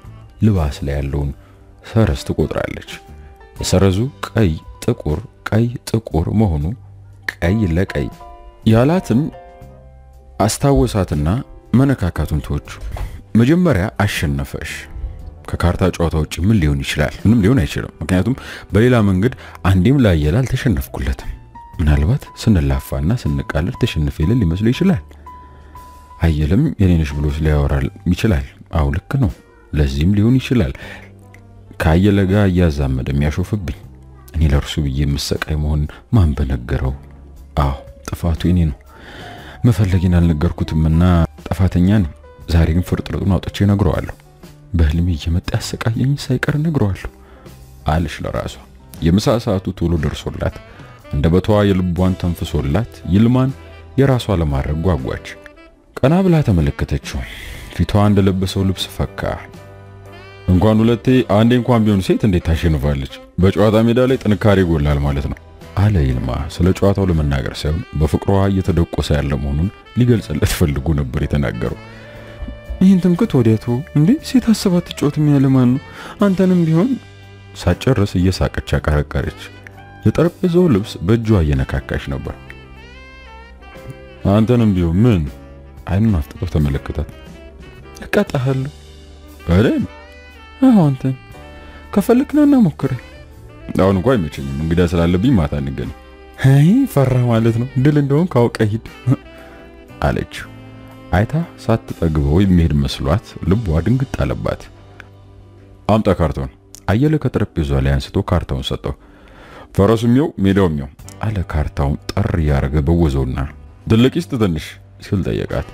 ልባስ ላይ ያለውን ሰረዝ ትቆጥራለች። የሰረዙ ቀይ ጥቁር፣ ቀይ ጥቁር መሆኑ ቀይ ለቀይ ያላትን አስታወሳትና መነካካቱን ተወቹ። መጀመሪያ አሸነፈሽ ከካርታ ጨዋታ ውጭ ምን ሊሆን ይችላል? ምንም ሊሆን አይችልም። ምክንያቱም በሌላ መንገድ አንዴም ለአየለ አልተሸነፍኩለትም። ምናልባት ስንላፋና ስንቃለድ ተሸንፌ ልል ሊመስለው ይችላል። አየለም የኔነሽ ብሎ ሊያወራል ይችላል። አው ልክ ነው። ለዚህም ሊሆን ይችላል ከአየለ ጋር እያዛመደ የሚያሾፍብኝ እኔ ለእርሱ ብዬ የምሰቃይ መሆን ማን በነገረው? አዎ ጥፋቱ የኔ ነው። መፈለጌን አልነገርኩትምና ጥፋተኛ ነኝ። ዛሬ ግን ፍርጥርጡን አውጥቼ እነግረዋለሁ። በህልሜ እየመጣ ያሰቃየኝ ሳይቀር እነግረዋለሁ አለች ለራሷ። የምሳ ሰዓቱ ቶሎ ደርሶላት አንደበቷ የልቧን ተንፍሶላት ይልማን የራሷ ለማድረግ ጓጓች። ቀና ብላ ተመለከተችው። ፊቷ እንደለበሰው ልብስ ፈካ። እንኳን ሁለቴ አንዴ እንኳን ቢሆን ሴት እንዴት ታሸንፋለች? በጨዋታ ሜዳ ላይ ጥንካሬ ጎላል ማለት ነው አለ ይልማ። ስለ ጨዋታው ለመናገር ሳይሆን በፍቅሯ እየተደቆሰ ያለ መሆኑን ሊገልጽለት ፈልጎ ነበር የተናገረው። ይህን ትምክት ወዲያቱ እንዴ ሴት አስባት ትጫወትም ያለ ማን ነው? አንተንም ቢሆን ሳጨርስ እየሳቀች አቀረቀረች። የጠረጴዛው ልብስ በእጇ እየነካካች ነበር። አንተንም ቢሆን ምን? አይኑን አፍጥጦ ተመለከታት። እቀጣሃለሁ አይደል? አዎ አንተን ከፈለክ ና ሞክረኝ። አሁን እንኳን አይመቸኝም፣ እንግዳ ስላለብኝ ማታ እንገናኝ። አይ ፈራ ማለት ነው። ድል እንደሆን ካውቀ ሂድ አለችው። አይታ ሳትጠግበው የሚሄድ መስሏት ልቧ ድንግጥ አለባት። አምጣ ካርታውን። አየለ ከጠረጴዛ ላይ አንስቶ ካርታውን ሰጠው። ፈረሱ ሚው ሜዳው ሚው አለ። ካርታውን ጠር እያደረገ በወዘውና ትልቅ ይስጥ ትንሽ ሲል ጠየቃት።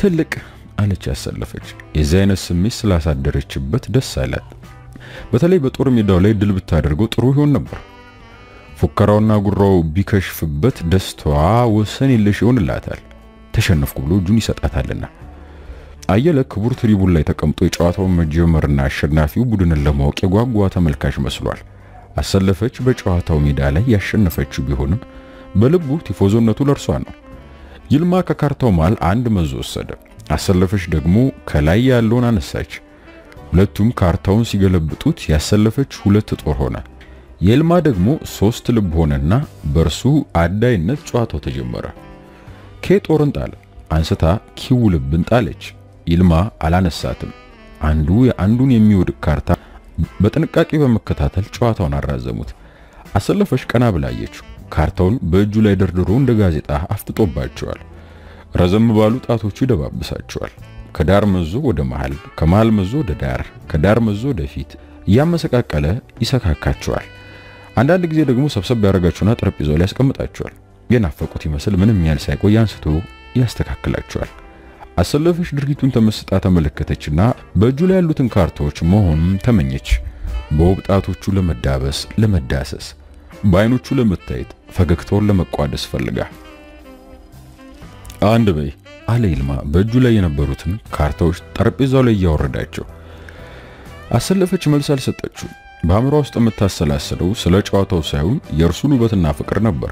ትልቅ አለች ያሰለፈች። የዚህ አይነት ስሜት ስላሳደረችበት ደስ አላት። በተለይ በጦር ሜዳው ላይ ድል ብታደርገው ጥሩ ይሆን ነበር። ፉከራውና ጉራው ቢከሽፍበት ደስታዋ ወሰን የለሽ ይሆንላታል። ተሸነፍኩ ብሎ እጁን ይሰጣታልና። አየለ ክቡር ትሪቡን ላይ ተቀምጦ የጨዋታውን መጀመርና አሸናፊው ቡድንን ለማወቅ የጓጓ ተመልካች መስሏል። አሰለፈች በጨዋታው ሜዳ ላይ ያሸነፈችው ቢሆንም በልቡ ቲፎዞነቱ ለእርሷ ነው። ይልማ ከካርታው መሃል አንድ መዞ ወሰደ። አሰለፈች ደግሞ ከላይ ያለውን አነሳች። ሁለቱም ካርታውን ሲገለብጡት ያሰለፈች ሁለት ጦር ሆነ። የይልማ ደግሞ ሶስት ልብ ሆነና በእርሱ አዳይነት ጨዋታው ተጀመረ። ኬ ጦርን ጣለ። አንስታ ኪው ልብን ጣለች። ይልማ አላነሳትም። አንዱ የአንዱን የሚወድቅ ካርታ በጥንቃቄ በመከታተል ጨዋታውን አራዘሙት። አሰለፈች ቀና ብላየችው። ካርታውን በእጁ ላይ ደርድሮ እንደ ጋዜጣ አፍጥጦባቸዋል። ረዘም ባሉ ጣቶቹ ይደባብሳቸዋል። ከዳር መዞ ወደ መሃል፣ ከመሃል መዞ ወደ ዳር፣ ከዳር መዞ ወደ ፊት እያመሰቃቀለ ይሰካካቸዋል። አንዳንድ ጊዜ ደግሞ ሰብሰብ ያደርጋቸውና ጠረጴዛው ላይ ያስቀምጣቸዋል። የናፈቁት ይመስል ምንም ያህል ሳይቆይ አንስቶ ያስተካክላቸዋል። አሰለፈች ድርጊቱን ተመስጣ ተመለከተችና በእጁ ላይ ያሉትን ካርታዎች መሆኑን ተመኘች። በውብ ጣቶቹ ለመዳበስ፣ ለመዳሰስ፣ በአይኖቹ ለመታየት፣ ፈገግታውን ለመቋደስ ፈልጋ አንድ በይ አለ ይልማ በእጁ ላይ የነበሩትን ካርታዎች ጠረጴዛው ላይ እያወረዳቸው። አሰለፈች መልስ አልሰጠችው። በአእምሯ ውስጥ የምታሰላስለው ስለ ጨዋታው ሳይሆን የእርሱን ውበትና ፍቅር ነበር።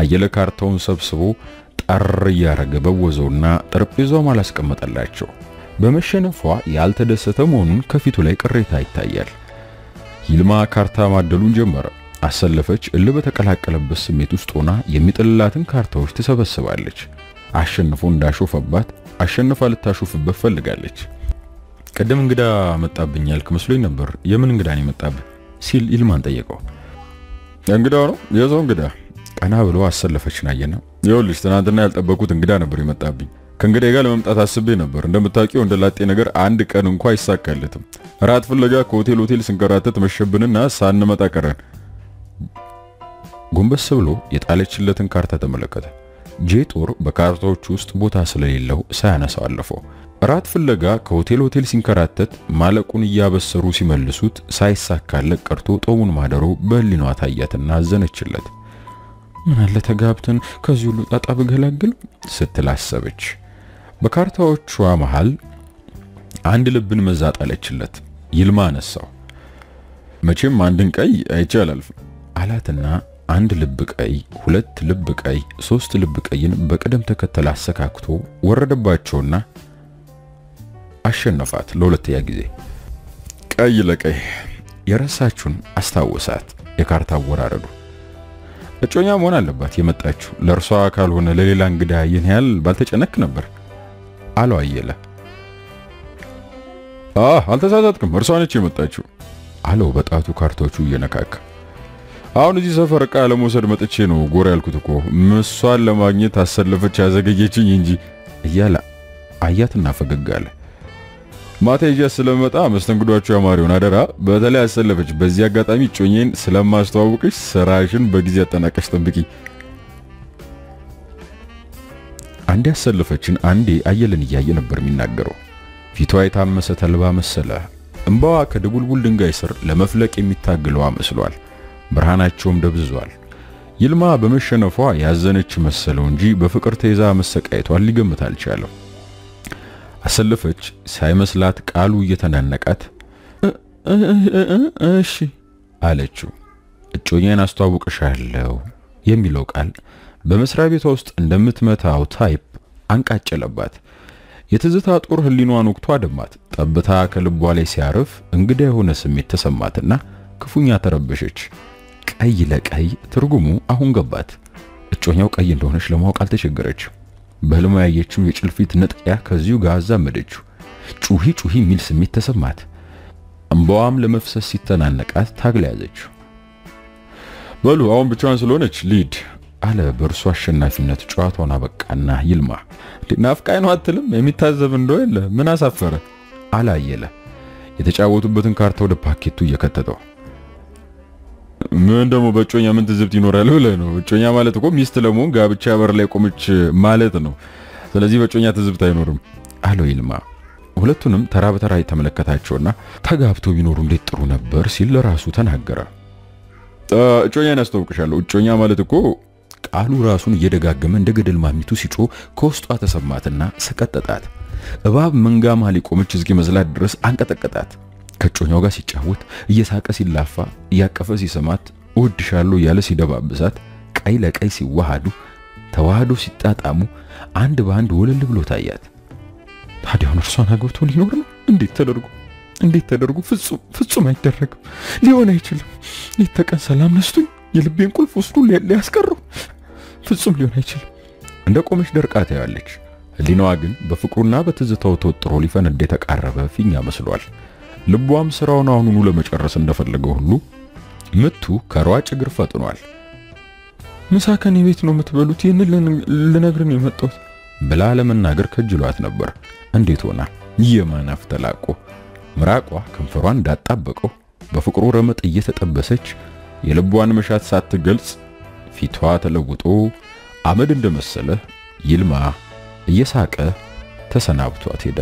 አየለ ካርታውን ሰብስቦ ጠር እያረገ በወዘውና ጠረጴዛውም አላስቀመጠላቸው። በመሸነፏ ያልተደሰተ መሆኑን ከፊቱ ላይ ቅሬታ ይታያል። ይልማ ካርታ ማደሉን ጀመረ። አሰለፈች እልህ በተቀላቀለበት ስሜት ውስጥ ሆና የሚጥልላትን ካርታዎች ትሰበስባለች። አሸንፎ እንዳሾፈባት አሸንፋ ልታሾፍበት ፈልጋለች። ቀደም እንግዳ መጣብኝ ያልክ መስሎኝ ነበር። የምን እንግዳ ነው የመጣብህ? ሲል ይልማን ጠየቀው። እንግዳው ነው የሰው እንግዳ ቀና ብሎ አሰለፈችን አየና፣ ይኸውልሽ ትናንትና ያልጠበቁት እንግዳ ነበር የመጣብኝ። ከእንግዳዬ ጋር ለመምጣት አስቤ ነበር። እንደምታውቂው እንደ ላጤ ነገር አንድ ቀን እንኳ አይሳካለትም። እራት ፍለጋ ከሆቴል ሆቴል ስንከራተት መሸብንና ሳንመጣ ቀረን። ጎንበስ ብሎ የጣለችለትን ካርታ ተመለከተ። ጄ ጦር በካርታዎቹ ውስጥ ቦታ ስለሌለው ሳያነሳው አለፈው። እራት ፍለጋ ከሆቴል ሆቴል ሲንከራተት ማለቁን እያበሰሩ ሲመልሱት ሳይሳካለት ቀርቶ ጦሙን ማደሩ በህሊናዋ ታያትና አዘነችለት። ምን አለ ተጋብተን ከዚህ ሁሉ ጣጣ ብገላግል ስትል አሰበች። በካርታዎቿ መሃል አንድ ልብን መዛ ጣለችለት። ይልማ አነሳው። መቼም አንድን ቀይ አይቼ አላልፍም አላትና አንድ ልብ ቀይ፣ ሁለት ልብ ቀይ፣ ሶስት ልብ ቀይን በቅደም ተከተል አሰካክቶ ወረደባቸውና አሸነፋት ለሁለተኛ ጊዜ። ቀይ ለቀይ የረሳችውን አስታወሳት። የካርታ አወራረዱ እጮኛ መሆን አለባት የመጣችው ለእርሷ ካልሆነ ለሌላ እንግዳ ይህን ያህል ባልተጨነክ ነበር አለው አየለ። አልተሳሳትክም፣ እርሷ ነች የመጣችው አለው በጣቱ ካርታዎቹ እየነካካ። አሁን እዚህ ሰፈር ዕቃ ለመውሰድ መጥቼ ነው ጎራ ያልኩት እኮ ምሷን ለማግኘት አሰለፈች ያዘገየችኝ እንጂ እያለ አያትና ፈገግ አለ። ማታ ይዣት ስለመጣ መስተንግዷቸው ያማሪውን አደራ። በተለይ አሰለፈች፣ በዚህ አጋጣሚ ጮኜን ስለማስተዋወቅሽ ስራሽን በጊዜ አጠናቀሽ ጠብቂ። አንዴ አሰለፈችን፣ አንዴ አየለን እያየ ነበር የሚናገረው። ፊቷ የታመሰ ተልባ መሰለ። እንባዋ ከድቡልቡል ድንጋይ ስር ለመፍለቅ የሚታግለዋ መስሏል። ብርሃናቸውም ደብዝዟል። ይልማ በመሸነፏ ያዘነች መሰለው እንጂ በፍቅር ተይዛ መሰቃየቷን ሊገምት አልቻለም። አሰለፈች ሳይመስላት ቃሉ እየተናነቃት እሺ አለችው። እጮኛዬን አስተዋውቅሻለሁ የሚለው ቃል በመስሪያ ቤቷ ውስጥ እንደምትመታው ታይፕ አንቃጨለባት። የትዝታ ጦር ህሊኗን ወግቶ አደማት። ጠብታ ከልቧ ላይ ሲያርፍ እንግዳ የሆነ ስሜት ተሰማትና ክፉኛ ተረበሸች። ቀይ ለቀይ ትርጉሙ አሁን ገባት። እጮኛው ቀይ እንደሆነች ለማወቅ አልተቸገረች። በህልሟ ያየችው የጭልፊት ንጥቂያ ከዚሁ ጋር አዛመደችው። ጩሂ ጩሂ የሚል ስሜት ተሰማት። እንባዋም ለመፍሰስ ሲተናነቃት ታግላ ያዘችው። በሉ አሁን ብቻዋን ስለሆነች ሊድ አለ በእርሱ አሸናፊነት ጨዋታውን አበቃና ይልማ ናፍቃይ ነው አትልም? የሚታዘብ እንደው የለ ምን አሳፈረ? አላየለ የተጫወቱበትን ካርታ ወደ ፓኬቱ እየከተተው ምን ደግሞ በእጮኛ ምን ትዝብት ይኖራል ብለህ ነው? እጮኛ ማለት እኮ ሚስት ለመሆን ጋብቻ በር ላይ ቆመች ማለት ነው። ስለዚህ በእጮኛ ትዝብት አይኖርም አለው ይልማ። ሁለቱንም ተራ በተራ የተመለከታቸውና ተጋብቶ ቢኖሩ እንዴት ጥሩ ነበር ሲል ለራሱ ተናገረ። እጮኛን ያስተዋውቅሻለሁ። እጮኛ ማለት እኮ ቃሉ ራሱን እየደጋገመ እንደ ገደል ማሚቱ ሲጮ ከውስጧ ተሰማትና ሰቀጠጣት። እባብ መንጋ መሃል የቆመች እስኪ መስላት ድረስ አንቀጠቀጣት። ከጮኛው ጋር ሲጫወት እየሳቀ ሲላፋ እያቀፈ ሲሰማት እወድሻለሁ እያለ ሲደባብሳት ቀይ ለቀይ ሲዋሃዱ ተዋህዶ ሲጣጣሙ አንድ በአንድ ወለል ብሎ ታያት። ታዲያውን እርሷን አግብቶ ሊኖር ነው? እንዴት ተደርጎ እንዴት ተደርጎ? ፍጹም ፍጹም አይደረግም፣ ሊሆን አይችልም። ሌት ተቀን ሰላም ነስቶኝ የልቤን ቁልፍ ወስዶ ሊያስቀረው ፍጹም ሊሆን አይችልም። እንደ ቆመች ደርቃ ታያለች። ህሊናዋ ግን በፍቅሩና በትዝታው ተወጥሮ ሊፈነዳ የተቃረበ ፊኛ መስሏል። ልቧም ስራውን አሁኑኑ ለመጨረስ እንደፈለገ ሁሉ ምቱ ከሯጭ እግር ፈጥኗል። ምሳ ከኔ ቤት ነው የምትበሉት? ይህንን ልነግር ነው የመጣሁት ብላ ለመናገር ከጅሏት ነበር። እንዴት ሆና የማናፍ ተላቆ ምራቋ ከንፈሯን እንዳጣበቀው በፍቅሩ ረመጥ እየተጠበሰች የልቧን መሻት ሳትገልጽ ፊቷ ተለውጦ አመድ እንደመሰለ ይልማ እየሳቀ ተሰናብቷት ሄደ።